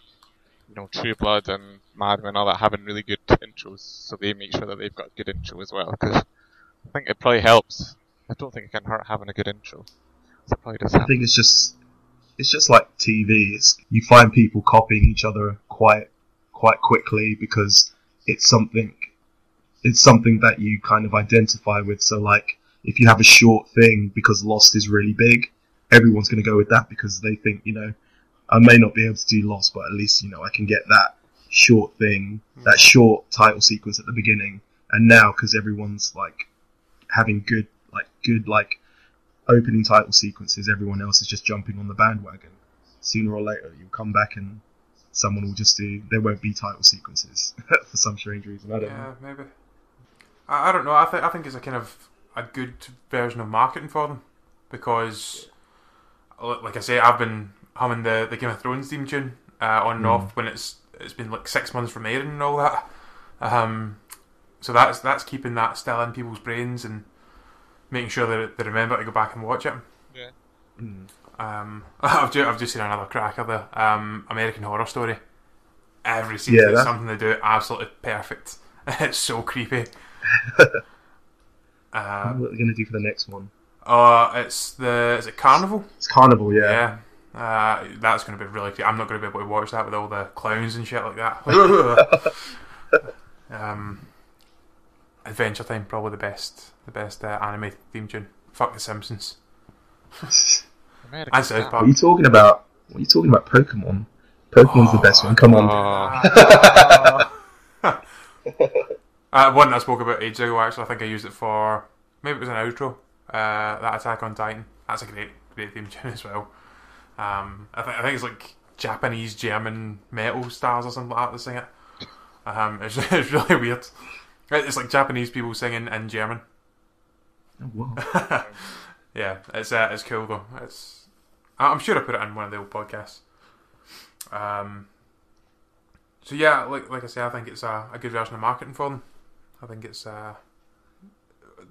Speaker 3: you know True Blood and Mad Men and all that having really good intros, so they make sure that they've got a good intro as well. Because I think it probably helps. I don't think it can hurt having a good intro. So probably does
Speaker 4: I think it's just it's just like TV. It's you find people copying each other quite quite quickly because it's something it's something that you kind of identify with. So like if you have a short thing because Lost is really big, everyone's going to go with that because they think you know I may not be able to do Lost, but at least you know I can get that short thing, that hmm. short title sequence at the beginning. And now because everyone's like having good like good like opening title sequences, everyone else is just jumping on the bandwagon. Sooner or later, you'll come back and someone will just do. There won't be title sequences [LAUGHS] for some strange reason. I don't know.
Speaker 1: Yeah, maybe. I, I don't know. I think I think it's a kind of a good version of marketing for them because, li- like I say, I've been humming the, the Game of Thrones theme tune uh, on and off when it's it's been like six months from airing and all that. Um, so that's that's keeping that still in people's brains and making sure that they remember to go back and watch it.
Speaker 3: Yeah.
Speaker 1: Um, [LAUGHS] I've just, I've just seen another cracker there. Um, American Horror Story. Every scene
Speaker 4: Yeah, that-
Speaker 1: something they do absolutely perfect. [LAUGHS] it's so creepy. [LAUGHS] uh,
Speaker 4: what are they going to do for the next one?
Speaker 1: uh, it's the is it Carnival?
Speaker 4: It's Carnival, yeah.
Speaker 1: Yeah. Uh, that's going to be really. I'm not going to be able to watch that with all the clowns and shit like that. um, Adventure Time probably the best, the best uh, anime theme tune. Fuck the Simpsons [LAUGHS] and South
Speaker 3: Star.
Speaker 4: What are you talking about? What are you talking about? Pokemon. Pokemon's the best one. Come on.
Speaker 3: Oh, [LAUGHS]
Speaker 1: Uh, one that I spoke about ages ago. Actually, I think I used it for maybe it was an outro. Uh, that Attack on Titan. That's a great, great theme tune as well. Um, I think I think it's like Japanese, German metal stars or something like that that sing it. Um, it's, [LAUGHS] it's really weird. It's like Japanese people singing in German.
Speaker 4: Oh, wow. [LAUGHS]
Speaker 1: Yeah, it's uh, it's cool though. It's I'm sure I put it in one of the old podcasts. Um. So yeah, like like I say, I think it's a, a good version of marketing for them. I think it's uh,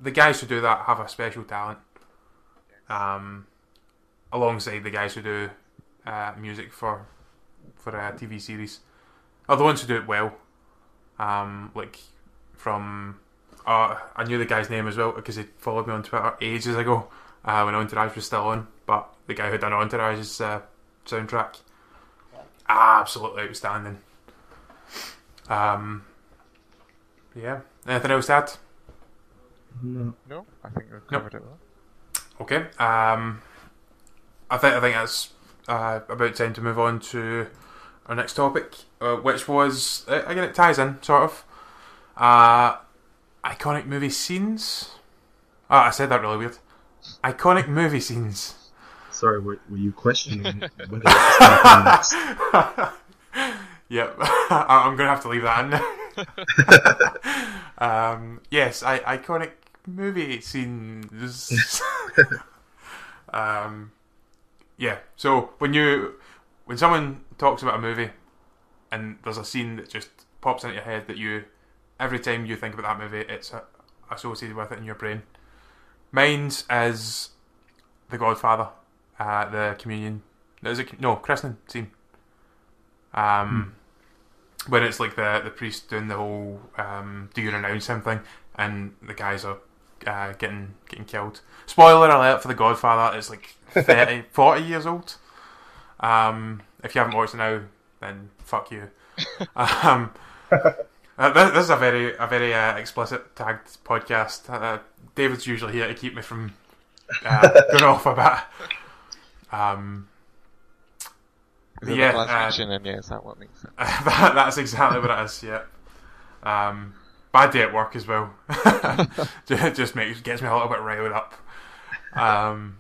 Speaker 1: the guys who do that have a special talent. Um, alongside the guys who do uh, music for for a TV series, are the ones who do it well. Um, like from uh, I knew the guy's name as well because he followed me on Twitter ages ago uh, when Entourage was still on. But the guy who done Entourage's uh, soundtrack, absolutely outstanding. Um, yeah. Anything else to add?
Speaker 4: No.
Speaker 3: no, I think we've covered it well.
Speaker 1: Okay. Um, I think I think that's uh, about time to move on to our next topic, uh, which was uh, again it ties in sort of. Uh, iconic movie scenes. Oh, I said that really weird. Iconic movie scenes.
Speaker 4: Sorry, were, were you questioning [LAUGHS] whether it's? [LAUGHS]
Speaker 1: Yep, [LAUGHS] I- I'm gonna have to leave that in. um, yes, I, iconic movie scenes. um, yeah. So when you when someone talks about a movie and there's a scene that just pops into your head that you every time you think about that movie, it's associated with it in your brain. Mine's is The Godfather, uh, the communion. Is it no christening scene? Um, when it's like the the priest doing the whole um, "Do you renounce him?" thing, and the guys are uh, getting getting killed. Spoiler alert for The Godfather: it's like [LAUGHS] 30, 40 years old. Um, if you haven't watched it now, then fuck you. [LAUGHS] um, uh, this, this is a very a very uh, explicit tagged podcast. Uh, David's usually here to keep me from uh, [LAUGHS] going off a bit. Um,
Speaker 3: Is
Speaker 1: Yeah, uh,
Speaker 3: last mention in yeah, is that what makes [LAUGHS] it?
Speaker 1: that, that's exactly what it is. Yeah. Um, bad day at work as well. [LAUGHS] Just makes gets me a little bit riled up. Um,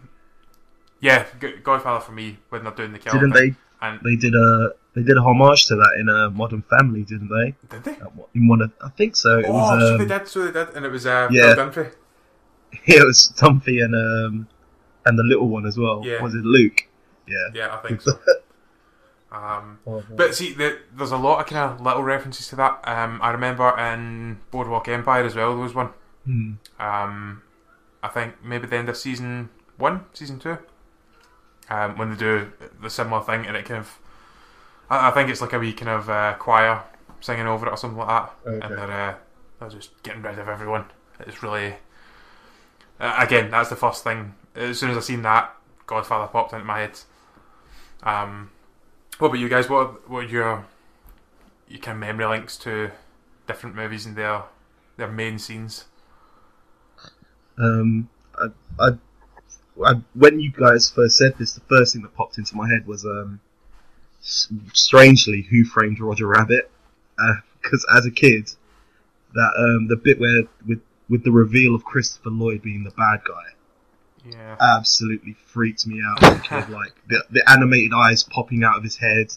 Speaker 1: yeah, Godfather for me when they're doing the killing.
Speaker 4: Didn't
Speaker 1: thing.
Speaker 4: they?
Speaker 1: And
Speaker 4: They did a they did a homage to that in a Modern Family, didn't they?
Speaker 1: did they?
Speaker 4: In one of I think so. It
Speaker 1: Oh,
Speaker 4: was
Speaker 1: so
Speaker 4: um,
Speaker 1: they did. So they did, and it was uh,
Speaker 4: yeah.
Speaker 1: Dunphy. [LAUGHS]
Speaker 4: it was Dunphy and um and the little one as well.
Speaker 1: Yeah.
Speaker 4: Was it Luke? Yeah.
Speaker 1: Yeah, I think [LAUGHS] so. Um, but see, the, there's a lot of kind of little references to that. Um, I remember in Boardwalk Empire as well. There was one.
Speaker 4: Hmm.
Speaker 1: Um, I think maybe the end of season one, season two, um, when they do the similar thing, and it kind of, I, I think it's like a wee kind of uh, choir singing over it or something like that,
Speaker 4: Okay.
Speaker 1: and they're uh, they're just getting rid of everyone. It's really, uh, again, that's the first thing. As soon as I seen that, Godfather popped into my head. Um, what about you guys? What what are your your kind of memory links to different movies and their their main scenes?
Speaker 4: Um, I, I, I, when you guys first said this, the first thing that popped into my head was, um, strangely, Who Framed Roger Rabbit? Because as a kid, that um, the bit where with with the reveal of Christopher Lloyd being the bad guy
Speaker 1: Yeah.
Speaker 4: absolutely freaked me out. as a kid. like the the animated eyes popping out of his head,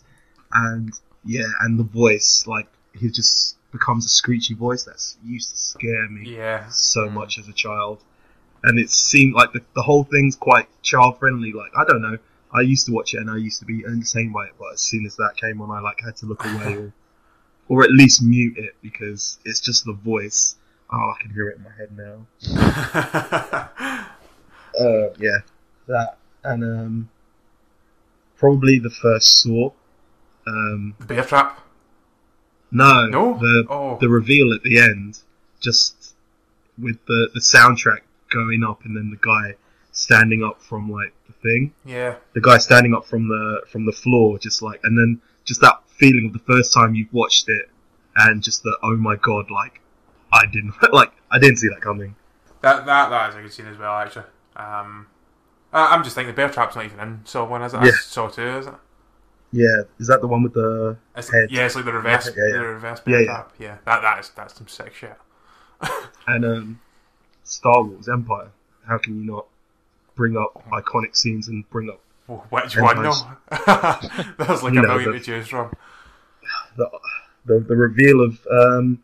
Speaker 4: and yeah, and the voice, like he just becomes a screechy voice that's used to scare me
Speaker 1: Yeah.
Speaker 4: so much as a child. And it seemed like the, the whole thing's quite child friendly. Like, I don't know. I used to watch it and I used to be entertained by it, but as soon as that came on, I like had to look away or, [LAUGHS] or at least mute it because it's just the voice. Oh, I can hear it in my head now. [LAUGHS] Uh, yeah, that and um, probably the first Saw. Um,
Speaker 1: the Bear Trap.
Speaker 4: no,
Speaker 1: No?
Speaker 4: the
Speaker 1: Oh.
Speaker 4: the reveal at the end, just with the the soundtrack going up and then the guy standing up from like the thing,
Speaker 1: Yeah.
Speaker 4: the guy standing up from the from the floor, just like, and then just that feeling of the first time you've watched it, and just the oh my god, like I didn't [LAUGHS] like I didn't see that coming.
Speaker 1: That that that is a good scene as well. Actually. Um, I, I'm just thinking the Bear Trap's not even in Saw one, is it?
Speaker 4: Yeah.
Speaker 1: Saw two, is it?
Speaker 4: Yeah, is that the one with the
Speaker 1: It's,
Speaker 4: head?
Speaker 1: yeah, it's like the reverse,
Speaker 4: Yeah, yeah.
Speaker 1: the reverse
Speaker 4: Yeah,
Speaker 1: Bear
Speaker 4: yeah.
Speaker 1: Trap. Yeah, that that is that's some sick shit. [LAUGHS]
Speaker 4: and um, Star Wars Empire. How can you not bring up iconic scenes and bring up
Speaker 1: Which one? No,
Speaker 4: Empires.
Speaker 1: there's like a
Speaker 4: No,
Speaker 1: million to choose from.
Speaker 4: the the, the reveal of um,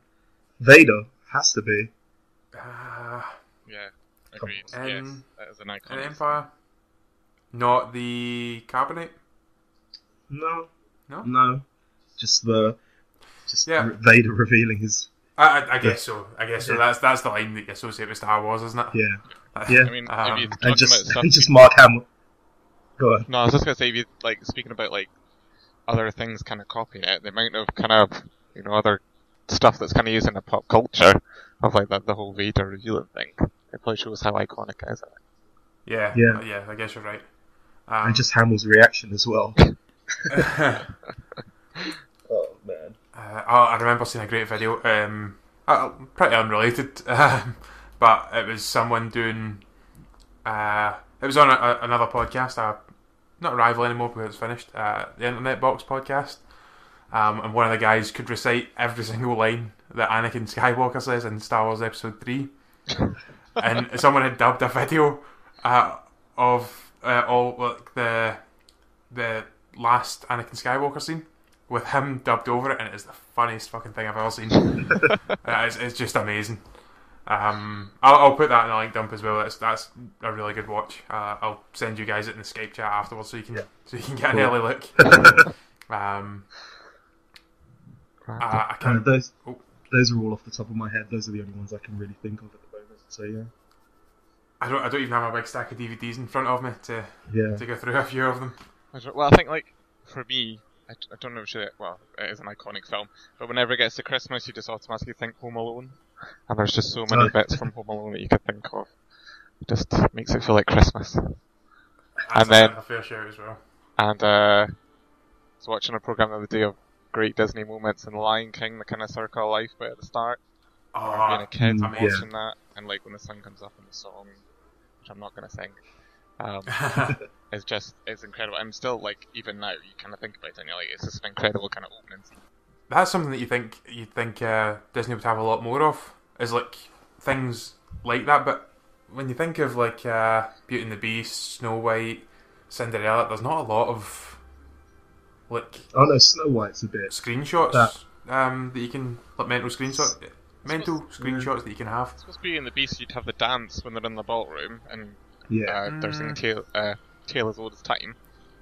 Speaker 4: Vader? Has to be.
Speaker 1: Uh,
Speaker 3: Yeah, agreed.
Speaker 1: Um,
Speaker 3: yes, that is an
Speaker 1: an
Speaker 3: iconic.
Speaker 1: Empire, not the Carbonite.
Speaker 4: No,
Speaker 1: No?
Speaker 4: no, just the just
Speaker 1: Yeah.
Speaker 4: Vader revealing his
Speaker 1: I, I, I guess so. I guess so. That's that's the line that you associate with Star Wars, isn't it?
Speaker 4: yeah yeah,
Speaker 3: I mean,
Speaker 1: Um,
Speaker 3: if you
Speaker 4: and
Speaker 3: talking
Speaker 4: just
Speaker 3: about stuff, [LAUGHS]
Speaker 4: just Mark Hamill. Go on.
Speaker 3: no, I was just gonna say, if you like speaking about like other things kind of copying it, the amount of kind of you know other stuff that's kind of used in the pop culture of like that the whole Vader revealing thing. It probably shows how iconic it is.
Speaker 1: yeah,
Speaker 4: Yeah.
Speaker 1: yeah. I guess you're right. Um,
Speaker 4: And just Hamill's reaction as well. [LAUGHS] [LAUGHS] oh man.
Speaker 1: Uh, oh, I remember seeing a great video, um, uh, pretty unrelated, um, but it was someone doing. Uh, it was on a, a, another podcast, uh, not rival anymore because it's finished. Uh, the Internet Box podcast, um, and one of the guys could recite every [LAUGHS] single line that Anakin Skywalker says in Star Wars Episode Three, [LAUGHS] and someone had dubbed a video uh, of uh, all like the the last Anakin Skywalker scene with him dubbed over it, and it is the funniest fucking thing I've ever seen. [LAUGHS] Uh, it's, it's just amazing. Um, I'll, I'll put that in the link dump as well. That's that's a really good watch. Uh, I'll send you guys it in the Skype chat afterwards, so you can
Speaker 4: Yeah.
Speaker 1: so you can get an early look. [LAUGHS] um, uh, I
Speaker 4: Uh,
Speaker 1: can't.
Speaker 4: those
Speaker 1: Oh.
Speaker 4: those are all off the top of my head. Those are the only ones I can really think of at the moment. So yeah,
Speaker 1: I don't. I don't even have a big stack of DVDs in front of me to
Speaker 4: yeah.
Speaker 1: to go through a few of them.
Speaker 3: Well, I think like for me, I, I don't know if it. Well, it is an iconic film, but whenever it gets to Christmas, you just automatically think Home Alone, and there's just so many bits from Home Alone that you could think of. It just makes it feel like Christmas.
Speaker 1: That's
Speaker 3: And then-
Speaker 1: a, fair share as well.
Speaker 3: And uh, I was watching a program the other day of great Disney moments in Lion King, the kind of circle of life bit at the start. being
Speaker 1: Oh,
Speaker 3: a kid
Speaker 4: Mm,
Speaker 3: and
Speaker 4: yeah.
Speaker 3: watching that, and like when the sun comes up in the song, which I'm not gonna sing, um, [LAUGHS] it's just it's incredible. I'm still like even now you kind of think about it and you're like it's just an incredible kind of opening scene.
Speaker 1: That's something that you think you think uh, Disney would have a lot more of is like things like that. But when you think of like uh, Beauty and the Beast, Snow White, Cinderella, there's not a lot of like
Speaker 4: Oh no, Snow White's a bit.
Speaker 1: screenshots
Speaker 4: That-
Speaker 1: um, that you can like mental screenshots, mental screenshots that you can have.
Speaker 3: It's supposed to be in the Beast. You'd have the dance when they're in the ballroom and
Speaker 4: Yeah,
Speaker 3: uh, they're singing Tale, uh, Tale as Old as Time.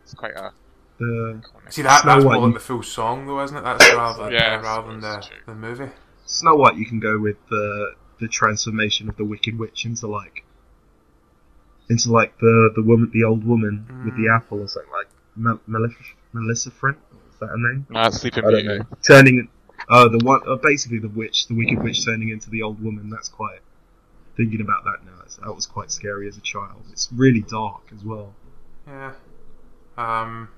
Speaker 3: It's quite a
Speaker 4: the.
Speaker 1: See that
Speaker 4: Snow
Speaker 1: that's
Speaker 4: White,
Speaker 1: more like the full song though, isn't it? That's rather
Speaker 3: Yeah,
Speaker 1: uh, rather than the,
Speaker 3: that's true.
Speaker 1: the movie.
Speaker 4: Snow White. You can go with the the transformation of the Wicked Witch into like into like the the woman, the old woman with the apple or something like Mel- Malef- Maleficent. Is that her name?
Speaker 3: No, it's Sleeping
Speaker 4: I don't
Speaker 3: Beauty.
Speaker 4: know. Turning. Oh, the one. Uh, basically, the witch, the Wicked Witch, turning into the old woman. That's quite. Thinking about that now, it's, that was quite scary as a child. It's really dark as well.
Speaker 1: Yeah. Um.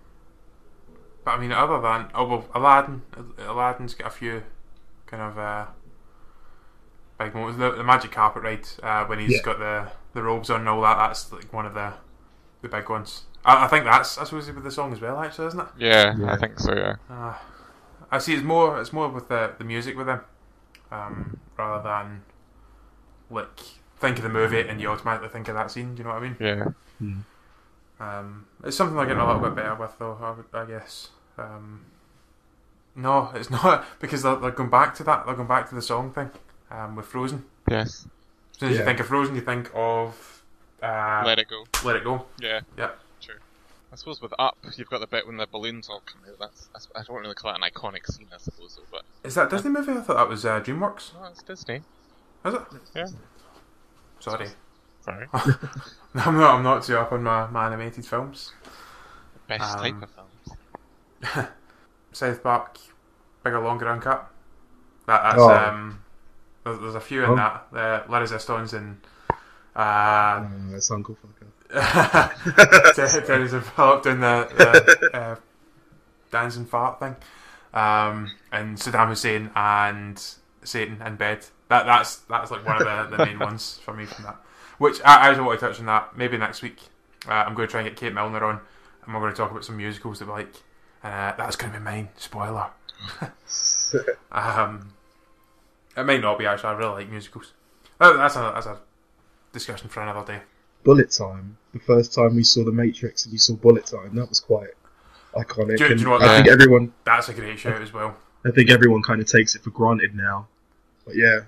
Speaker 1: But I mean, other than oh well, Aladdin. Aladdin's got a few kind of uh, big moments. The, the magic carpet ride uh, when he's
Speaker 4: Yeah.
Speaker 1: got the the robes on and all that. That's like one of the the big ones. I, I think that's associated with the song as well, actually, isn't it?
Speaker 3: Yeah,
Speaker 4: Yeah.
Speaker 3: I think so. Yeah.
Speaker 1: Uh, I see. It's more. It's more with the the music with him, um, rather than like think of the movie and you automatically think of that scene. Do you know what I mean?
Speaker 3: Yeah.
Speaker 1: Um, it's something I'm getting a little bit better with, though. I, would, I guess. Um, no, it's [LAUGHS] not because they're, they're going back to that. They're going back to the song thing um, with Frozen.
Speaker 3: Yes.
Speaker 1: As soon as you think of Frozen, you think of uh,
Speaker 3: Let it go.
Speaker 1: Let It Go.
Speaker 3: Yeah.
Speaker 1: Yeah.
Speaker 3: True. I suppose with Up, you've got the bit when the balloons all come out. That's, that's I don't really call that an iconic scene, I suppose, though. But
Speaker 1: Is that a Disney movie? I thought that was uh, DreamWorks.
Speaker 3: no, it's Disney.
Speaker 1: Is it?
Speaker 3: Yeah.
Speaker 1: Sorry,
Speaker 3: Sorry. [LAUGHS]
Speaker 1: I'm not. I'm not too up on my, my animated films.
Speaker 3: Best
Speaker 1: Um,
Speaker 3: type of films. [LAUGHS]
Speaker 1: South Park, bigger, longer uncut. That, that's
Speaker 4: Oh.
Speaker 1: um. There's, there's a few in
Speaker 4: Oh.
Speaker 1: that. The Larry Stones [LAUGHS] and uh,
Speaker 4: Uh, that's Uncle Fucker.
Speaker 1: Terry's developed in the, the uh, dance and fart thing, um, and Saddam Hussein and Satan in bed. That that's that's like one of the, the main ones for me from that. Which I, I actually want to touch on that maybe next week. Uh, I'm going to try and get Kate Milner on, and we're going to talk about some musicals that we like. And uh, that's going to be mine. Spoiler. [LAUGHS] um, it may not be actually. I really like musicals. Oh, that's a that's a discussion for another day.
Speaker 4: Bullet Time. The first time we saw The Matrix and you saw Bullet Time, that was quite iconic.
Speaker 1: Do you- do you know what
Speaker 4: I
Speaker 1: that-
Speaker 4: think everyone,
Speaker 1: That's a great show as well.
Speaker 4: I think everyone kind of takes it for granted now. But yeah,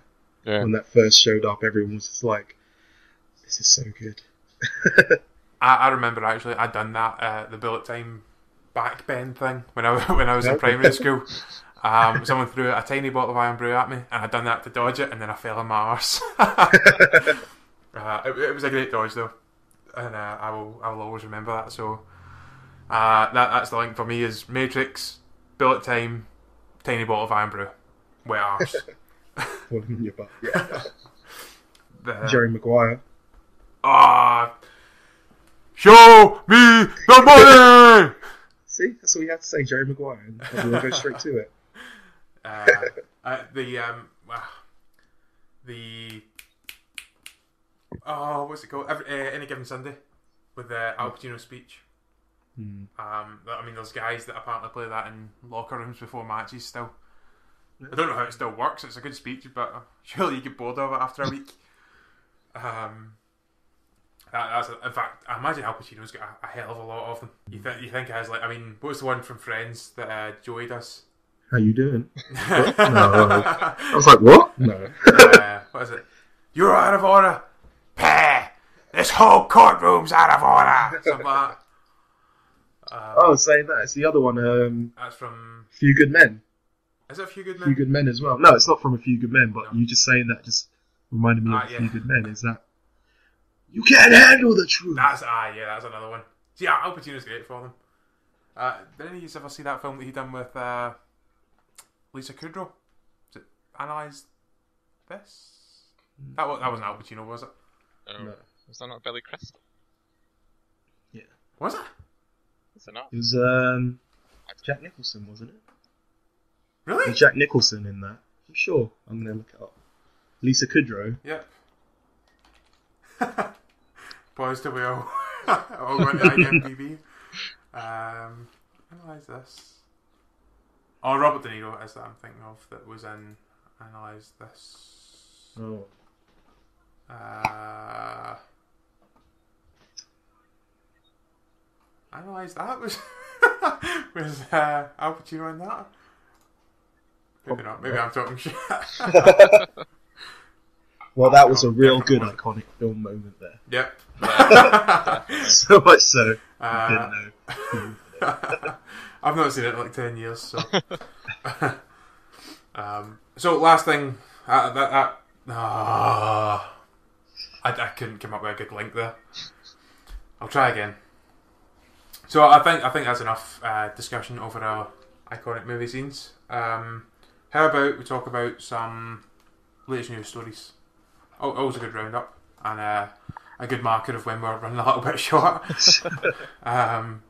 Speaker 3: Yeah.
Speaker 4: when that first showed up, everyone was just like, "This is so good."
Speaker 1: I, I remember actually I'd done that uh, the bullet time back bend thing when I [LAUGHS] when I was in primary school. Um, someone threw a tiny bottle of Irn-Bru at me, and I'd done that to dodge it, and then I fell on my arse. [LAUGHS] uh, it, it was a great dodge though, and uh, I will I will always remember that. So uh, that that's the link for me is Matrix, bullet time, tiny bottle of Irn-Bru, wet arse. [LAUGHS]
Speaker 4: Falling in your butt. Yeah.
Speaker 1: The-
Speaker 4: Jerry Maguire.
Speaker 1: Ah, show me the money. [LAUGHS]
Speaker 4: See, that's all you had to say, Jerry Maguire, and everyone goes straight to it. [LAUGHS]
Speaker 1: uh, uh, the um, uh, the oh, what's it called? Every, uh, Any given Sunday with the Al Pacino speech.
Speaker 4: Hmm.
Speaker 1: Um, I mean, there's guys that apparently play that in locker rooms before matches still. I don't know how it still works. It's a good speech, but surely you get bored of it after a week. [LAUGHS] Um, that, that's in fact, I imagine Al Pacino's got a, a hell of a lot of them. You think you think has like, I mean, what's the one from Friends that uh, Joey does?
Speaker 4: How you doing? [LAUGHS] No, I was like, what? No.
Speaker 1: uh, what is it? You're out of order. Pah! This whole courtroom's out of order. Something like. Um,
Speaker 4: oh, saying that, it's the other one. Um,
Speaker 1: That's from.
Speaker 4: Few Good Men.
Speaker 1: Is it a few good Men? Few?
Speaker 4: Good Men as well. No, it's not from A Few Good Men, but
Speaker 1: No.
Speaker 4: you just saying that just reminded me
Speaker 1: Ah,
Speaker 4: of
Speaker 1: yeah.
Speaker 4: A Few Good Men. Is that you can't handle the truth?
Speaker 1: That's ah yeah, that's another one. See, yeah, Al Pacino's great for them. Uh, did any of you ever see that film that he done with uh, Lisa Kudrow? Was it Analyze This? That was, that wasn't Al Pacino, was it?
Speaker 3: Oh,
Speaker 4: No.
Speaker 3: Was that not Billy Crystal? Yeah.
Speaker 1: Was it?
Speaker 3: Is it not?
Speaker 4: It was um, Jack Nicholson, wasn't it?
Speaker 1: Really?
Speaker 4: Was Jack Nicholson in that? I'm sure. I'm gonna look it up. Lisa Kudrow.
Speaker 1: Yep. [LAUGHS] Boys to will. all went to IMDb. Um, analyze this. Oh, Robert De Niro is that I'm thinking of that was in Analyze This.
Speaker 4: Oh.
Speaker 1: Uh, analyze that was [LAUGHS] was uh, Al Pacino in that? Maybe not. Maybe I'm talking shit. [LAUGHS] [LAUGHS]
Speaker 4: Well, that was a real good iconic film moment there.
Speaker 1: yep. [LAUGHS]
Speaker 4: So much so, I
Speaker 1: Uh,
Speaker 4: didn't know. [LAUGHS]
Speaker 1: I've not seen it in like ten years. So, [LAUGHS] um, so last thing uh, that that ah, I, I couldn't come up with a good link there. I'll try again. So I think I think that's enough uh, discussion over our iconic movie scenes. Um, how about we talk about some latest news stories? Oh, always a good roundup and uh, a good marker of when we're running a little bit short. [LAUGHS] um,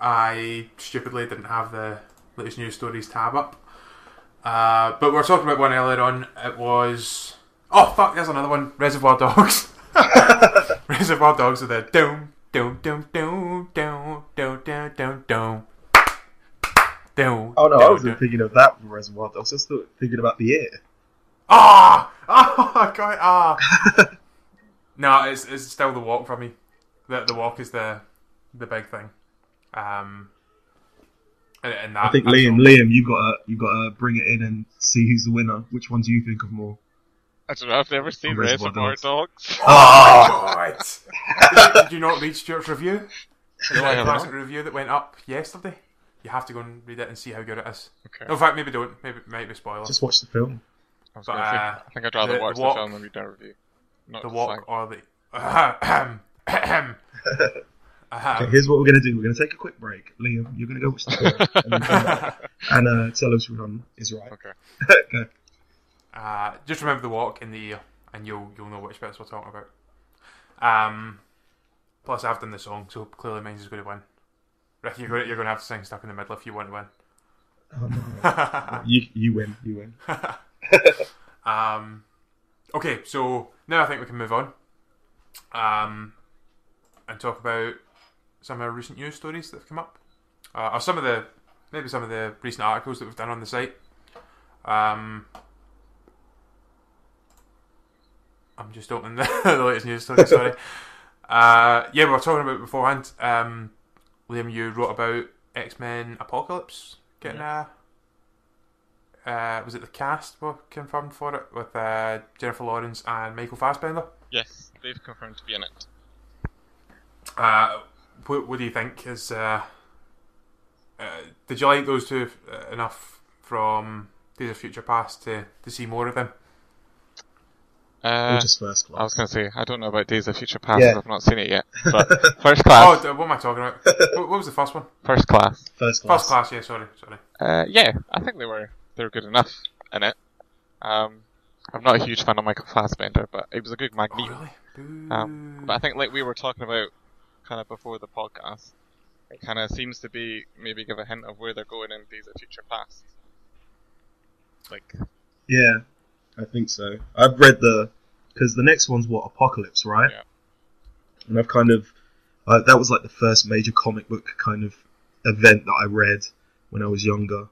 Speaker 1: I stupidly didn't have the latest news stories tab up. Uh, but we were talking about one earlier on. It was oh fuck, there's another one. Reservoir Dogs. [LAUGHS] Reservoir Dogs with a doom doom doom doom doom doom doom doom doom. Doom,
Speaker 4: Oh no, I wasn't
Speaker 1: doom.
Speaker 4: thinking of that from Reservoir Dogs. I was still thinking about the air.
Speaker 1: Ah! Ah! [LAUGHS] God! Ah! [LAUGHS] no, it's it's still the walk for me. The the walk is the the big thing. Um, and, and that,
Speaker 4: I think
Speaker 1: that's
Speaker 4: Liam,
Speaker 1: all.
Speaker 4: Liam, you gotta you gotta bring it in and see who's the winner. Which one do you think of more?
Speaker 3: I don't know. I've never seen
Speaker 4: Reservoir
Speaker 3: Reservoir
Speaker 4: Dogs.
Speaker 3: Dogs. [LAUGHS]
Speaker 1: Oh God! did, you, did you not read Stewart's review?
Speaker 3: No, I
Speaker 1: the
Speaker 3: have
Speaker 1: classic
Speaker 3: not.
Speaker 1: review that went up yesterday. You have to go and read it and see how good it is.
Speaker 3: Okay.
Speaker 1: No, in fact, maybe don't. Maybe it might be spoiler.
Speaker 4: Just watch the film.
Speaker 3: I, was
Speaker 1: But,
Speaker 3: gonna say,
Speaker 1: uh,
Speaker 3: I think I'd rather
Speaker 1: the-
Speaker 3: watch
Speaker 1: the
Speaker 3: the,
Speaker 1: walk-
Speaker 3: film than read a review. Not
Speaker 1: the
Speaker 3: the
Speaker 1: walk
Speaker 3: song.
Speaker 1: or the. Ahem. [LAUGHS] Ahem.
Speaker 4: Okay, here's what we're gonna do. We're gonna take a quick break. Liam, you're gonna go watch the film [LAUGHS] and, then and uh, tell us which one is right.
Speaker 3: Okay. [LAUGHS]
Speaker 4: okay.
Speaker 1: Uh, just remember the walk in the ear, and you'll you'll know which bits we're talking about. Um, plus, I've done the song, so clearly mine's is going to win. Ricky, you're going to, you're going to have to sing "Stuck in the Middle" if you want to win.
Speaker 4: Oh, no. you you win. You win.
Speaker 1: Um, okay, so now I think we can move on. Um, and talk about some of our recent news stories that have come up, uh, or some of the maybe some of the recent articles that we've done on the site. Um, I'm just opening the, [LAUGHS] the latest news story. Sorry. [LAUGHS] uh, yeah, we were talking about beforehand. Um, Liam, you wrote about X Men Apocalypse getting a. Uh, was it the cast were confirmed for it with uh, Jennifer Lawrence and Michael Fassbender?
Speaker 3: Yes, they've confirmed to be in it.
Speaker 1: Uh, what, what do you think? Is uh, uh, did you like those two uh, enough from Days of Future Past to, to see more of them?
Speaker 3: Uh,
Speaker 4: Or just first
Speaker 3: I was going to say, I don't know about Days of Future Past,
Speaker 4: Yeah.
Speaker 3: I've not seen it yet. But [LAUGHS] First
Speaker 1: Oh,
Speaker 3: Class.
Speaker 1: d- what am I talking about? [LAUGHS] what, what was the first one?
Speaker 3: First Class.
Speaker 4: First class.
Speaker 1: First class, yeah. Sorry, sorry.
Speaker 3: Uh, yeah, I think they were they were good enough in it. Um, I'm not a huge fan of Michael Fassbender, but it was a good
Speaker 1: Oh, really?
Speaker 3: Um, but I think like we were talking about kind of before the podcast, it kind of seems to be maybe give a hint of where they're going in Days of Future Past. Like,
Speaker 4: Yeah, I think so. I've read the because the next one's what Apocalypse, right?
Speaker 3: Yeah.
Speaker 4: And I've kind of Uh, that was like the first major comic book kind of event that I read when I was younger.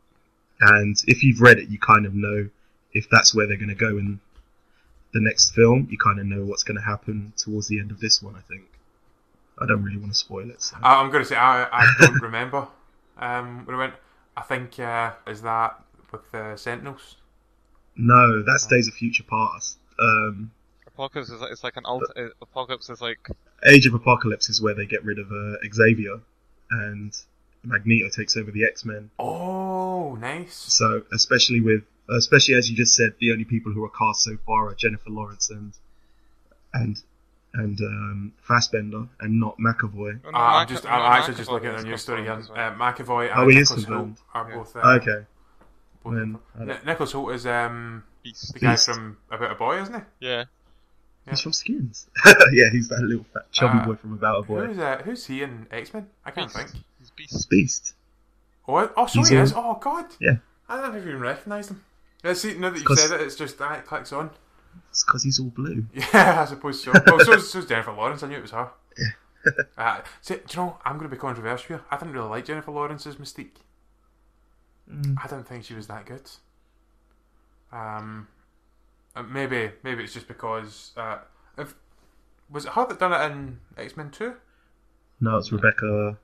Speaker 4: And if you've read it, you kind of know if that's where they're going to go in the next film. You kind of know what's going to happen towards the end of this one. I think. I don't really want to spoil it. So.
Speaker 1: I, I'm going to say I, I don't [LAUGHS] remember um, when I went. I think uh, is that with the Sentinels.
Speaker 4: no, that's Days of Future Past. Um,
Speaker 3: Apocalypse is like, it's like an alt. uh, Apocalypse is like
Speaker 4: Age of Apocalypse is where they get rid of uh, Xavier, and Magneto takes over the X Men.
Speaker 1: Oh, nice.
Speaker 4: So especially with, especially as you just said, the only people who are cast so far are Jennifer Lawrence and and and um, Fassbender, and not McAvoy.
Speaker 3: Oh, no,
Speaker 1: Uh, I'm
Speaker 3: Maca-
Speaker 1: just, I'm actually just looking at
Speaker 3: is
Speaker 1: a news story here.
Speaker 3: confirmed
Speaker 1: Uh. McAvoy
Speaker 4: Oh,
Speaker 1: and
Speaker 4: he is
Speaker 1: Nicholas Hoult
Speaker 4: confirmed.
Speaker 1: are
Speaker 3: Yeah.
Speaker 1: both. Uh,
Speaker 4: okay,
Speaker 1: both
Speaker 4: then I don't-
Speaker 1: Nicholas Hoult is um,
Speaker 3: Beast.
Speaker 1: the guy
Speaker 4: Beast.
Speaker 1: from About a Boy, isn't he?
Speaker 3: Yeah. yeah.
Speaker 4: he's from Skins. [LAUGHS] yeah, he's that little fat chubby
Speaker 1: Uh,
Speaker 4: boy from About a Boy.
Speaker 1: Who's uh, who's he in X Men? I can't
Speaker 3: Beast.
Speaker 1: think.
Speaker 3: He's
Speaker 4: He's
Speaker 3: Beast.
Speaker 4: Beast.
Speaker 1: Oh, oh, so
Speaker 4: He's
Speaker 1: he
Speaker 4: in-
Speaker 1: is. Oh God.
Speaker 4: Yeah.
Speaker 1: I never even recognised him. Yeah, see, now that you've
Speaker 4: 'Cause-
Speaker 1: said it, it's just that it clicks on.
Speaker 4: It's because he's all blue. [LAUGHS]
Speaker 1: Yeah, I suppose so. Oh, so so's Jennifer Lawrence. I knew it was her. uh, [LAUGHS] see, do you know? I'm going to be controversial here. I didn't really like Jennifer Lawrence's Mystique.
Speaker 4: Mm.
Speaker 1: I didn't think she was that good. Um, uh, maybe maybe it's just because uh, if was it her that done it in X Men Two?
Speaker 4: No, it's Rebecca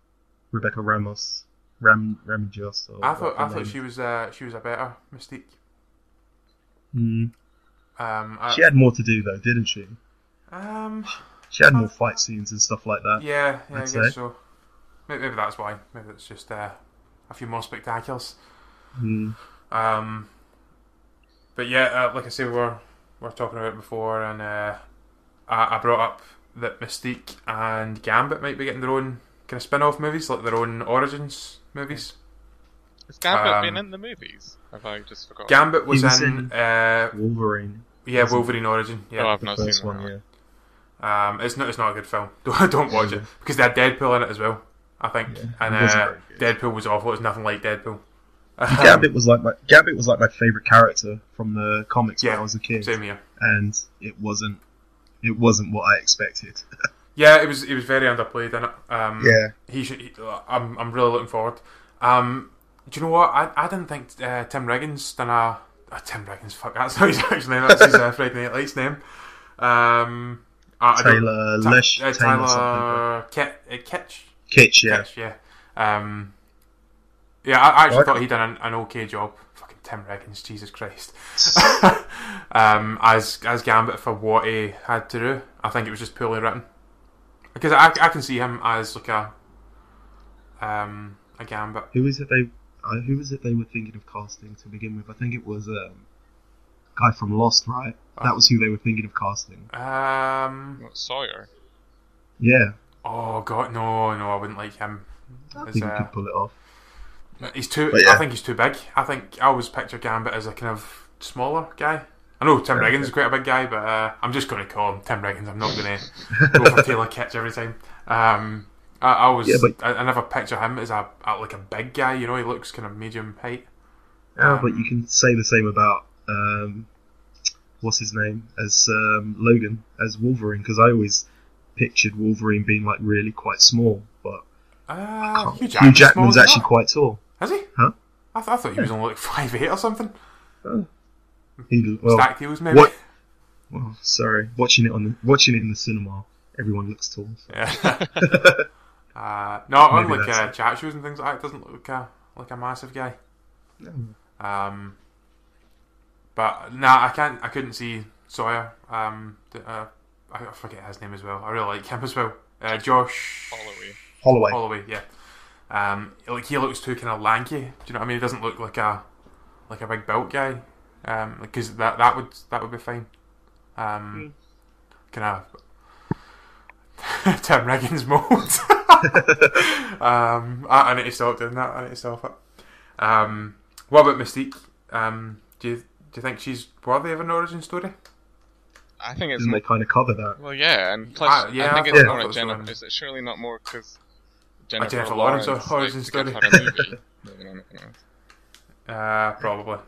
Speaker 4: Rebecca Ramos. Ram Ramjos.
Speaker 1: I thought I
Speaker 4: her
Speaker 1: thought
Speaker 4: name
Speaker 1: she was uh, she was a better Mystique.
Speaker 4: Mm.
Speaker 1: Um, I,
Speaker 4: She had more to do though, didn't she?
Speaker 1: um,
Speaker 4: She had more fight scenes and stuff like that.
Speaker 1: yeah, yeah, I guess
Speaker 4: say.
Speaker 1: so. Maybe, maybe that's why. Maybe it's just uh, a few more spectaculars.
Speaker 4: Mm.
Speaker 1: Um, but yeah, uh, like I say, we were we were talking about it before, and uh, I, I brought up that Mystique and Gambit might be getting their own kind of spin-off movies, like their own origins movies.
Speaker 3: Has Gambit
Speaker 1: Um,
Speaker 3: been in the movies? Have I just forgotten?
Speaker 1: Gambit was,
Speaker 4: He was
Speaker 1: in,
Speaker 4: in-
Speaker 1: uh,
Speaker 4: Wolverine.
Speaker 1: yeah Wolverine Origin.
Speaker 3: Oh,
Speaker 1: Yeah,
Speaker 3: I've
Speaker 4: The
Speaker 3: not seen
Speaker 4: one,
Speaker 3: that.
Speaker 4: yeah.
Speaker 1: um, it's not it's not a good film. [LAUGHS] Don't don't watch it because they had Deadpool in it as well. I think,
Speaker 4: Yeah,
Speaker 1: and uh. Deadpool was awful. It was nothing like Deadpool.
Speaker 4: Gambit was like my Gambit was like my favorite character from the comics when
Speaker 1: Yeah,
Speaker 4: I was a kid,
Speaker 1: Same here.
Speaker 4: and it wasn't it wasn't what I expected. [LAUGHS]
Speaker 1: Yeah, it was it was very underplayed in it. Um,
Speaker 4: yeah,
Speaker 1: he should. He, I'm I'm really looking forward. Um, do you know what? I, I didn't think uh, Tim Riggins done a uh, Tim Riggins. Fuck, that's [LAUGHS] not his actual name. That's his uh, Friday Night Lights name. Um, I, I don't-
Speaker 4: Taylor
Speaker 1: Ta-
Speaker 4: Lesh,
Speaker 1: uh. Tyler Kit, uh, Kitsch.
Speaker 4: Kitsch, yeah.
Speaker 1: Kitsch, yeah. Um, yeah, I, I actually thought he'd done an, an okay job. Fucking Tim Riggins, Jesus Christ. [LAUGHS] [LAUGHS] um, as as Gambit for what he had to do, I think it was just poorly written. Because I, I can see him as like a um a Gambit.
Speaker 4: Who is it they? Uh, who was it they were thinking of casting to begin with? I think it was um, guy from Lost, right?
Speaker 1: Oh.
Speaker 4: That was who they were thinking of casting.
Speaker 1: Um.
Speaker 3: What, Sawyer.
Speaker 4: Yeah,
Speaker 1: Oh God, no, no, I wouldn't like him.
Speaker 4: I
Speaker 1: As,
Speaker 4: think he
Speaker 1: uh,
Speaker 4: could pull it off.
Speaker 1: He's too.
Speaker 4: Yeah.
Speaker 1: I think he's too big. I think I always picture Gambit as a kind of smaller guy. I know Tim
Speaker 4: Yeah,
Speaker 1: Riggins is quite a big guy, but uh, I'm just going to call him Tim Riggins. I'm not going to go for [LAUGHS] Taylor Kitsch every time. Um, I, I always,
Speaker 4: Yeah, but-
Speaker 1: I, I never picture him as a, a like a big guy. You know, he looks kind of medium height.
Speaker 4: Yeah,
Speaker 1: Um,
Speaker 4: but you can say the same about um, what's his name as um, Logan as Wolverine because I always pictured Wolverine being like really quite small, but
Speaker 1: Uh, Hugh
Speaker 4: Hugh
Speaker 1: Jackman's,
Speaker 4: actually quite tall.
Speaker 1: Is he?
Speaker 4: Huh?
Speaker 1: I, th- I thought he was only like [LAUGHS] five eight or something.
Speaker 4: He, well,
Speaker 1: Stacked heels, maybe.
Speaker 4: what- well, sorry, watching it on the, watching it in the cinema, everyone looks tall. so.
Speaker 1: Yeah. [LAUGHS] [LAUGHS] uh, no, on
Speaker 4: Maybe
Speaker 1: like uh, chat shows and things like that, doesn't look like a like a massive guy.
Speaker 4: No.
Speaker 1: Um, but nah, I can't. I couldn't see Sawyer. Um, uh, I forget his name as well. I really like him as well. Uh, Josh
Speaker 3: Holloway.
Speaker 4: Holloway.
Speaker 1: Holloway. Yeah. Um, like he looks too kind of lanky. Do you know what I mean? He doesn't look like a like a big built guy. Um, because that that would that would be fine. Um, kind of [LAUGHS] Tim Riggins mold. [LAUGHS] um, I, I need to stop doing that. I need to stop it. Um, what about Mystique? Um, do you do you think she's worthy of an origin story?
Speaker 3: I think it's
Speaker 4: Didn't they kind of cover that?
Speaker 3: well, yeah, and plus,
Speaker 1: Ah, yeah,
Speaker 3: I think
Speaker 1: I
Speaker 3: it's
Speaker 1: thought-
Speaker 3: more
Speaker 1: I
Speaker 3: a
Speaker 1: thought so.
Speaker 3: Jennifer. Is it surely not more because Jennifer,
Speaker 1: Jennifer Lawrence
Speaker 3: Lawrence
Speaker 1: origin
Speaker 3: likes to give
Speaker 1: story.
Speaker 3: her a movie more than anything else.
Speaker 1: Uh, probably.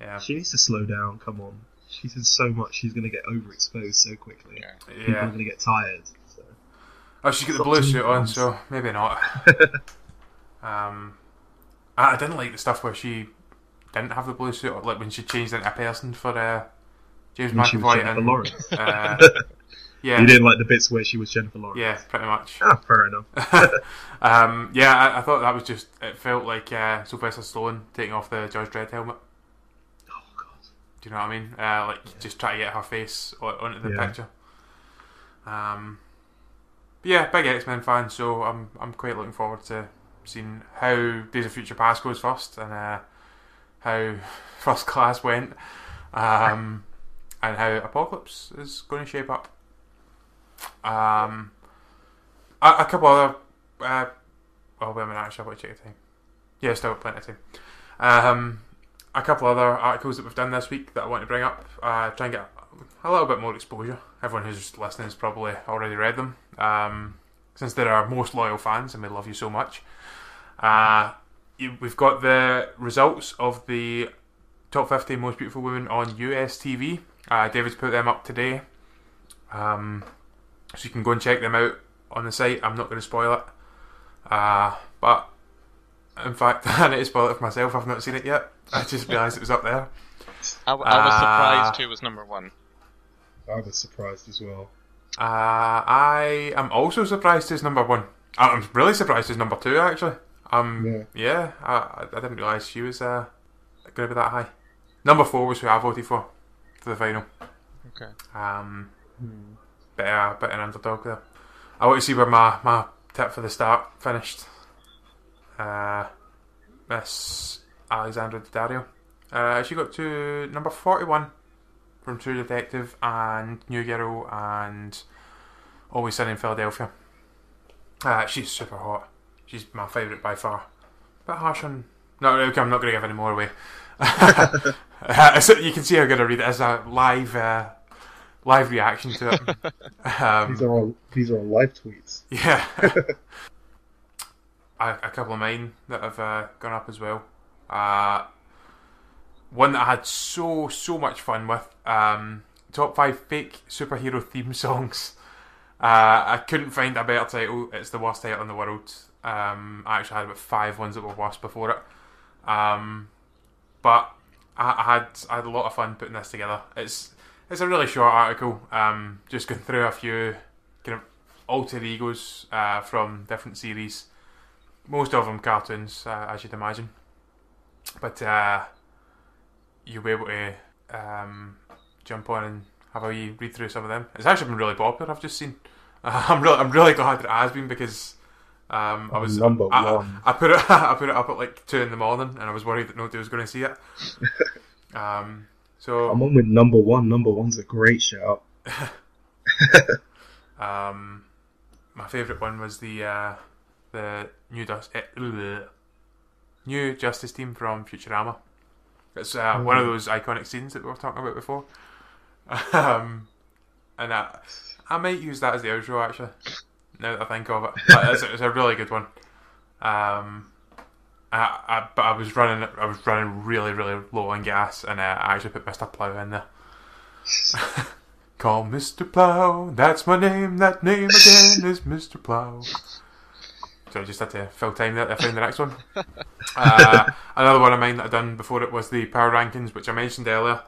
Speaker 1: Yeah.
Speaker 4: She needs to slow down. Come on, she's in so much. She's going to get overexposed so quickly.
Speaker 3: Yeah.
Speaker 4: People are going to get tired. So.
Speaker 1: Oh, she's got the blue
Speaker 4: two
Speaker 1: suit on, so maybe not. [LAUGHS] um, I, I didn't like the stuff where she didn't have the blue suit, on, like when she changed into a person for uh, James
Speaker 4: When she was
Speaker 1: McAvoy
Speaker 4: Jennifer
Speaker 1: and
Speaker 4: Lawrence.
Speaker 1: uh, [LAUGHS] yeah,
Speaker 4: You didn't like the bits where she was Jennifer Lawrence.
Speaker 1: yeah, pretty much.
Speaker 4: Ah, fair enough. [LAUGHS]
Speaker 1: um, yeah, I, I thought that was just. It felt like uh, Sylvester Stallone taking off the Judge Dredd helmet. Do you know what I mean? Uh, like just try to get her face onto the
Speaker 4: Yeah.
Speaker 1: picture. Um, but yeah, big X Men fan, so I'm I'm quite looking forward to seeing how Days of Future Past goes first and uh, how [LAUGHS] First Class went, um, and how Apocalypse is going to shape up. Um, a, a couple other. Uh, oh wait a minute, actually, I've got to check the time. Yeah, still got plenty of time. Um, a couple other articles that we've done this week that I want to bring up. Uh, try and get a little bit more exposure. Everyone who's listening has probably already read them. Um, since they're our most loyal fans and we love you so much. Uh, you, we've got the results of the top 50 most beautiful women on US TV. Uh, David's put them up today. Um, so you can go and check them out on the site. I'm not going to spoil it. Uh, but in fact, [LAUGHS] I need to spoil it for myself. I've not seen it yet. I just realised it was up there.
Speaker 3: I was
Speaker 1: Uh,
Speaker 3: surprised who was number one.
Speaker 4: I was surprised as well.
Speaker 1: Uh, I am also surprised it's number one. I- I'm really surprised it's number two, actually. Um,
Speaker 4: Yeah.
Speaker 1: yeah, I, I didn't realise she was uh, going to be that high. Number four was who I voted for for the final.
Speaker 3: Okay.
Speaker 1: Um, bit, uh, bit an underdog there. I want to see where my, my tip for the start finished. Uh, Miss Alexandra Daddario. Uh, she got to number 41 from True Detective and New Girl and Always Sunny in Philadelphia. Uh, she's super hot. She's my favourite by far. Bit harsh on. No, okay, I'm not going to give any more away. Uh, [LAUGHS] [LAUGHS] so you can see how good I read it as a live, uh, live reaction to it. [LAUGHS] um,
Speaker 4: These are all these are all live tweets.
Speaker 1: yeah. a, a couple of mine that have uh, gone up as well. Uh, one that I had so so much fun with. Um, top five fake superhero theme [LAUGHS] songs. Uh, I couldn't find a better title. It's the worst title in the world. Um, I actually had about five ones that were worse before it. Um, but I, I had I had a lot of fun putting this together. It's it's a really short article. Um, just going through a few kind of alter egos uh, from different series. Most of them cartoons, uh, as you'd imagine. But uh, you'll be able to um, jump on and have a wee read through some of them. It's actually been really popular. I've just seen. [LAUGHS] I'm really, I'm really glad that it has been because um, I was
Speaker 4: Number
Speaker 1: I,
Speaker 4: one.
Speaker 1: I put it, [LAUGHS] I put it up at like two in the morning, and I was worried that nobody was going to see it. [LAUGHS] um, so
Speaker 4: I'm on with number one. Number one's a great shout.
Speaker 1: Um, my favourite one was the uh, the new Dust, bleh. New Justice team from Futurama. It's uh, one of those iconic scenes that we were talking about before. [LAUGHS] Um, and I, I might use that as the outro actually. Now that I think of it, it's, it's a really good one. Um, I, I, but I was running, I was running really, really low on gas, and uh, I actually put Mister Plow in there. [LAUGHS] Call Mr. Plow, that's my name, that name again is Mr. Plow. So I just had to fill time there to find the next one. Uh, [LAUGHS] another one of mine that I've done before it was the power rankings, which I mentioned earlier.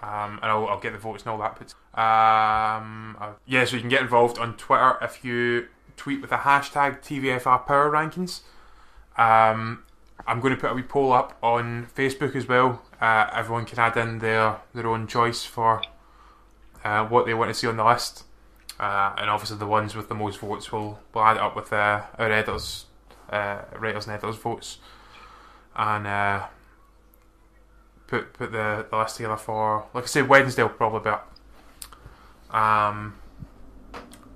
Speaker 1: Um, and I'll, I'll get the votes and all that. But um, uh, yeah, so you can get involved on Twitter if you tweet with the hashtag TVFR Power Rankings. Um, I'm going to put a wee poll up on Facebook as well. Uh, everyone can add in their their own choice for uh, what they want to see on the list, uh, and obviously the ones with the most votes will will add it up with uh, our editors, uh, writers and editors votes, and uh, put put the, the list together for like I say Wednesday will probably be up. Um,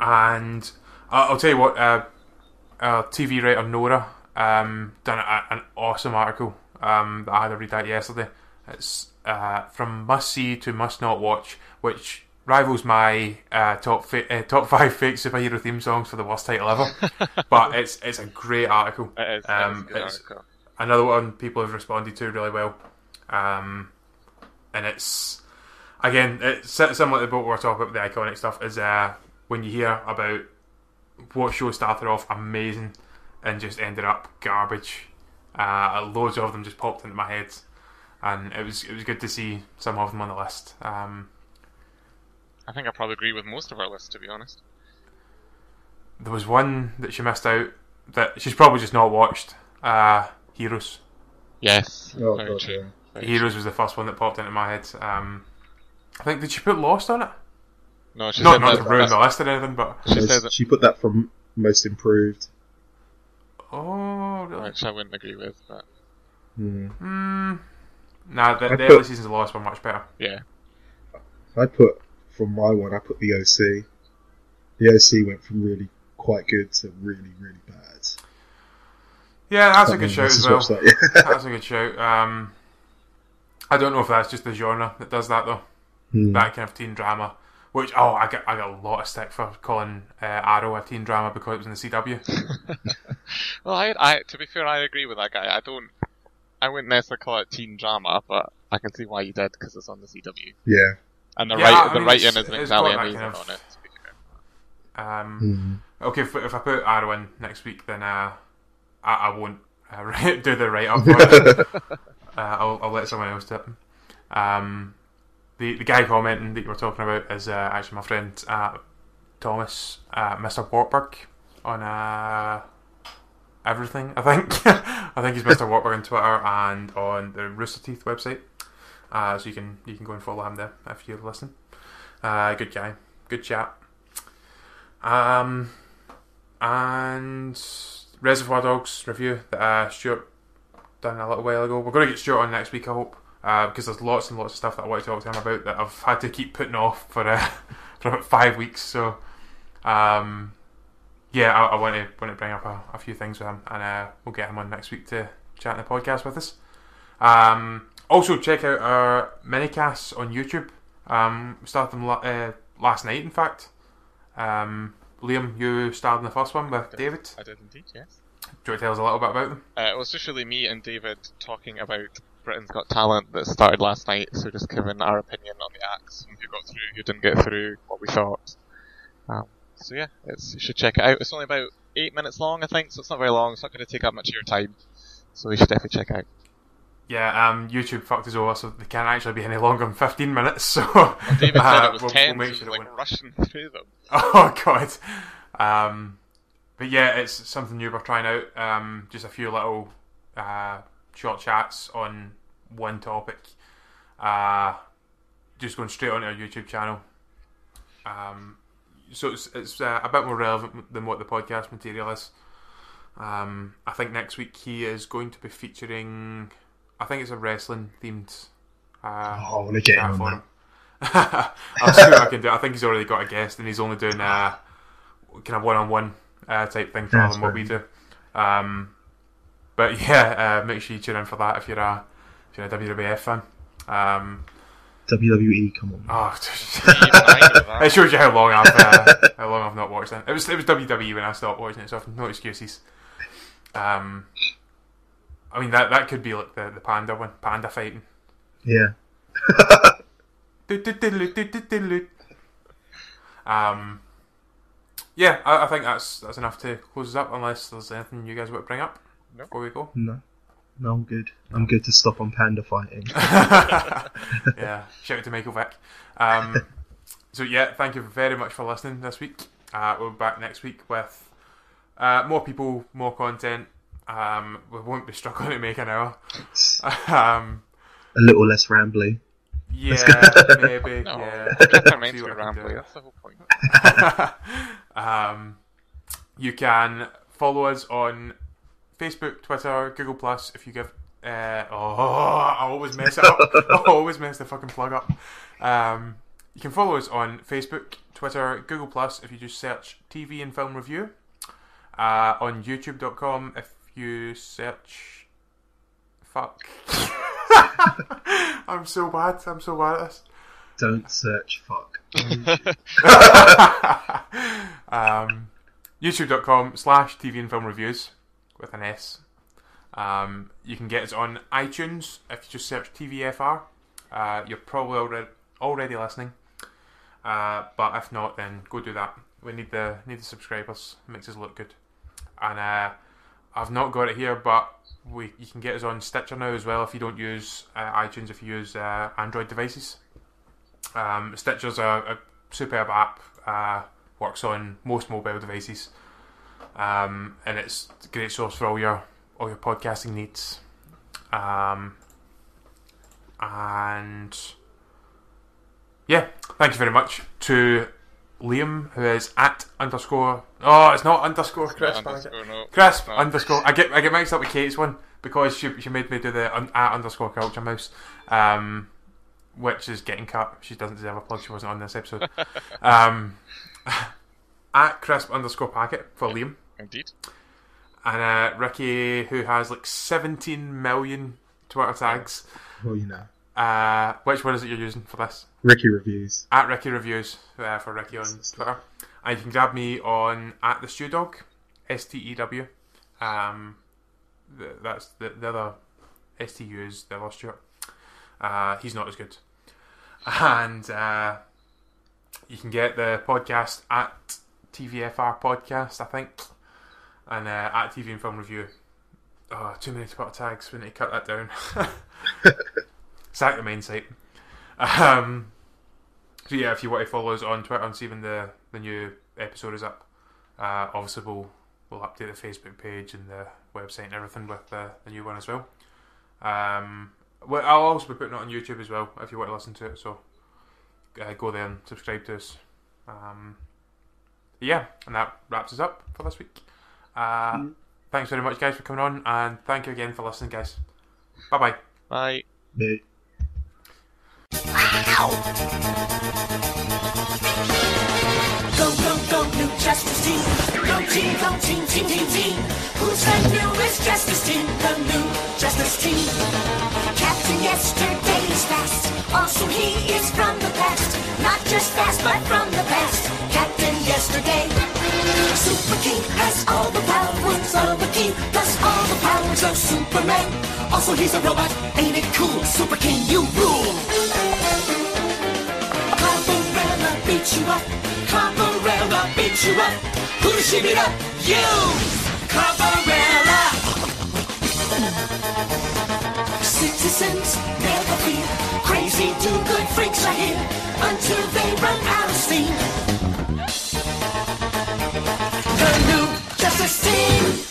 Speaker 1: and I'll tell you what, uh, uh, TV writer Nora um, done a, an awesome article um, that I had to read out yesterday. It's uh, from must see to must not watch, which rivals my uh, top fi- uh, top five fake superhero theme songs for the worst title ever. [LAUGHS] but it's it's a great article.
Speaker 3: It is.
Speaker 1: Um,
Speaker 3: it is a
Speaker 1: it's-
Speaker 3: article.
Speaker 1: another one people have responded to really well. Um, and it's again, it's si- similar to what we we're talking about with the iconic stuff. Is uh, when you hear about what show started off amazing and just ended up garbage. Uh, loads of them just popped into my head, and it was it was good to see some of them on the list. Um,
Speaker 3: I think I probably agree with most of our list, to be honest.
Speaker 1: there was one that she missed out that she's probably just not watched. Uh, Heroes.
Speaker 3: Yes.
Speaker 4: Oh,
Speaker 3: very
Speaker 4: God,
Speaker 3: true.
Speaker 4: yeah.
Speaker 3: Very
Speaker 1: Heroes was the first one that popped into my head. Um, I think did she put Lost on it?
Speaker 3: No, she
Speaker 1: Not
Speaker 3: said
Speaker 1: not
Speaker 3: that,
Speaker 1: to ruin the list or anything, but
Speaker 3: She
Speaker 4: Most-
Speaker 3: said that,
Speaker 4: she put that from most improved.
Speaker 1: oh, really?
Speaker 3: which I wouldn't agree with, but
Speaker 4: Hmm.
Speaker 1: Mm, nah, the, the
Speaker 4: put-
Speaker 1: early seasons of Lost were much better.
Speaker 3: yeah.
Speaker 4: I put from my one. I put the OC. The OC went from really quite good to really really bad.
Speaker 1: Yeah, that's a good show as well.
Speaker 4: that, yeah.
Speaker 1: That's a good show. Um, I don't know if that's just the genre that does that though.
Speaker 4: Hmm.
Speaker 1: That kind of teen drama. Which oh, I got I got a lot of stick for calling uh, Arrow a teen drama because it was in the CW. [LAUGHS]
Speaker 3: Well, I, I, to be fair, I agree with that guy. I don't, I wouldn't necessarily call it teen drama, but I can see why you did because it's on the CW,
Speaker 4: yeah.
Speaker 3: And the
Speaker 1: Yeah,
Speaker 3: right,
Speaker 1: I
Speaker 3: the
Speaker 1: mean,
Speaker 3: writing
Speaker 1: it's-
Speaker 3: isn't
Speaker 1: it's
Speaker 3: exactly
Speaker 1: got that
Speaker 3: amazing
Speaker 1: kind of-
Speaker 3: on it. To be fair.
Speaker 1: Um,
Speaker 4: Hmm.
Speaker 1: okay, if, if I put Arwen next week, then uh, I, I won't uh, [LAUGHS] do the write up. [LAUGHS] uh, I'll, I'll let someone else do it. Um, the the guy commenting that you were talking about is uh, actually my friend uh, Thomas, uh, Mr. Wartburg on uh, everything. I think [LAUGHS] I think he's Mr. Wartburg on Twitter and on the Rooster Teeth website. Uh, so you can you can go and follow him there if you listen. Uh, good guy, good chap. Um, and Reservoir Dogs review that uh, Stewart done a little while ago. We're going to get Stewart on next week, I hope, uh, because there's lots and lots of stuff that I want to talk to him about that I've had to keep putting off for uh, [LAUGHS] for about five weeks. So, um, yeah, I, I want to want to bring up a, a few things with him, and uh, we'll get him on next week to chat in the podcast with us. Um, also, check out our minicasts on YouTube. Um, we started them la- uh, last night, in fact. Um, Liam, you starred in the first one with David.
Speaker 3: I did indeed, yes.
Speaker 1: Do you want to tell us a little bit about them?
Speaker 3: Uh, it was just really me and David talking about Britain's Got Talent that started last night, so just giving our opinion on the acts, and who got through, who didn't get through, what we thought. Um, so yeah, it's, you should check it out. It's only about eight minutes long, I think, so it's not very long. It's not going to take up much of your time, so you should definitely check it out.
Speaker 1: Yeah, um, YouTube fucked us over, so they can't actually be any longer than 15 minutes. So
Speaker 3: David said [LAUGHS]
Speaker 1: uh,
Speaker 3: it was
Speaker 1: we'll-
Speaker 3: ten,
Speaker 1: we'll make sure
Speaker 3: like
Speaker 1: won't-
Speaker 3: rushing [LAUGHS] through them.
Speaker 1: Oh god. Um, but yeah, it's something new we're trying out. Um, just a few little uh, short chats on one topic. Uh, just going straight onto our YouTube channel. Um, so it's, it's uh, a bit more relevant than what the podcast material is. Um, I think next week he is going to be featuring. I think it's a wrestling themed. Uh,
Speaker 4: Oh, I want to get
Speaker 1: chat
Speaker 4: in
Speaker 1: for
Speaker 4: on
Speaker 1: him. [LAUGHS] I'll see what I can do. I think he's already got a guest, and he's only doing uh, kind of one-on-one uh, type thing rather
Speaker 4: That's
Speaker 1: than what we do. Um, but [LAUGHS] yeah, uh, make sure you tune in for that if you're a if you're a WWF fan. Um.
Speaker 4: WWE, come on.
Speaker 1: oh,
Speaker 3: Even I know that.
Speaker 1: it shows you how long I've uh, how long I've not watched it. It was it was WWE when I stopped watching it, so I've no excuses. Um, I mean that that could be like the the panda one, panda fighting.
Speaker 4: Yeah. [LAUGHS]
Speaker 1: Um, yeah, I, I think that's that's enough to close us up. Unless there's anything you guys want to bring up
Speaker 3: No.
Speaker 1: before we go.
Speaker 4: No. No, I'm good. I'm good to stop on panda fighting. [LAUGHS]
Speaker 1: yeah, shout out to Michael Vick. Um, [LAUGHS] so yeah, thank you very much for listening this week. Uh, we'll be back next week with uh, more people, more content. Um, we won't be struggling to make an hour. Um,
Speaker 4: A little less rambly.
Speaker 1: yeah, maybe. [LAUGHS]
Speaker 3: No,
Speaker 1: yeah.
Speaker 3: podcasts are meant to be
Speaker 1: what I can do.
Speaker 3: rambly. That's the whole point. [LAUGHS]
Speaker 1: um, you can follow us on Facebook, Twitter, Google Plus. If you give, uh, oh, I always mess it up. [LAUGHS] I always mess the fucking plug up. Um, you can follow us on Facebook, Twitter, Google Plus. If you just search TV and Film Review. Uh, on YouTube.com, if you search, fuck. [LAUGHS] I'm so bad. I'm so bad at this.
Speaker 4: Don't search fuck. [LAUGHS]
Speaker 1: um, YouTube.com slash TV and Film Reviews with an S. Um, you can get us on iTunes if you just search TVFR. Uh, you're probably already, already listening. Uh, but if not, then go do that. we need the need the subscribers. It makes us look good. And uh, I've not got it here, but we you can get us on Stitcher now as well if you don't use uh, iTunes. If you use uh, Android devices, um, Stitcher's a, a superb app. Uh, works on most mobile devices, um, and it's a great source for all your all your podcasting needs. Um, and yeah, thank you very much to Liam, who is at underscore. Oh, it's not underscore Chris.
Speaker 3: Underscore, no.
Speaker 1: Chris
Speaker 3: No.
Speaker 1: underscore. I get I get mixed up with Kate's one because she she made me do the un, at underscore culture mouse, um, which is getting cut. She doesn't deserve a plug. She wasn't on this episode. [LAUGHS] um, [LAUGHS] at crisp underscore packet for Liam
Speaker 3: Indeed.
Speaker 1: and uh, Ricky, who has like 17 million Twitter tags.
Speaker 4: Well, you know,
Speaker 1: Uh, which one is it you're using for this?
Speaker 4: Ricky reviews.
Speaker 1: At Ricky Reviews uh, for Ricky on Twitter. And you can grab me on at the Stew Dog, S T E W. Um, th- that's the, the other STU is the other Stuart. Uh, he's not as good. And uh, you can get the podcast at TVFR Podcast, I think. And uh, at TV and Film Review. Oh, too many Twitter tags. We need to cut that down. [LAUGHS] [LAUGHS] Sack the main site. Um, so yeah, if you want to follow us on Twitter and see when the, the new episode is up, uh, obviously we'll we'll update the Facebook page and the website and everything with the, the new one as well. Um, well, I'll also be putting it on YouTube as well if you want to listen to it. So uh, go there and subscribe to us. Um, yeah, and that wraps us up for this week. Uh, Thanks very much, guys, for coming on, and thank you again for listening, guys. Bye-bye. bye.
Speaker 3: Bye.
Speaker 6: Go, go, go, new Justice Team. Go team, go team, team, team, team. Who's the newest Justice Team? The new Justice Team. Captain Yesterday is fast. Also, he is from the past. Not just fast, but from the past. Captain Yesterday. Super King has all the powers of a king, plus all the powers of Superman. Also, he's a robot. Ain't it cool? Super King, you rule. Clobberella beat you up. Clobberella beat you up. Who does she beat up? You! Clobberella! Citizens never fear. Crazy do good freaks are here. Until Team.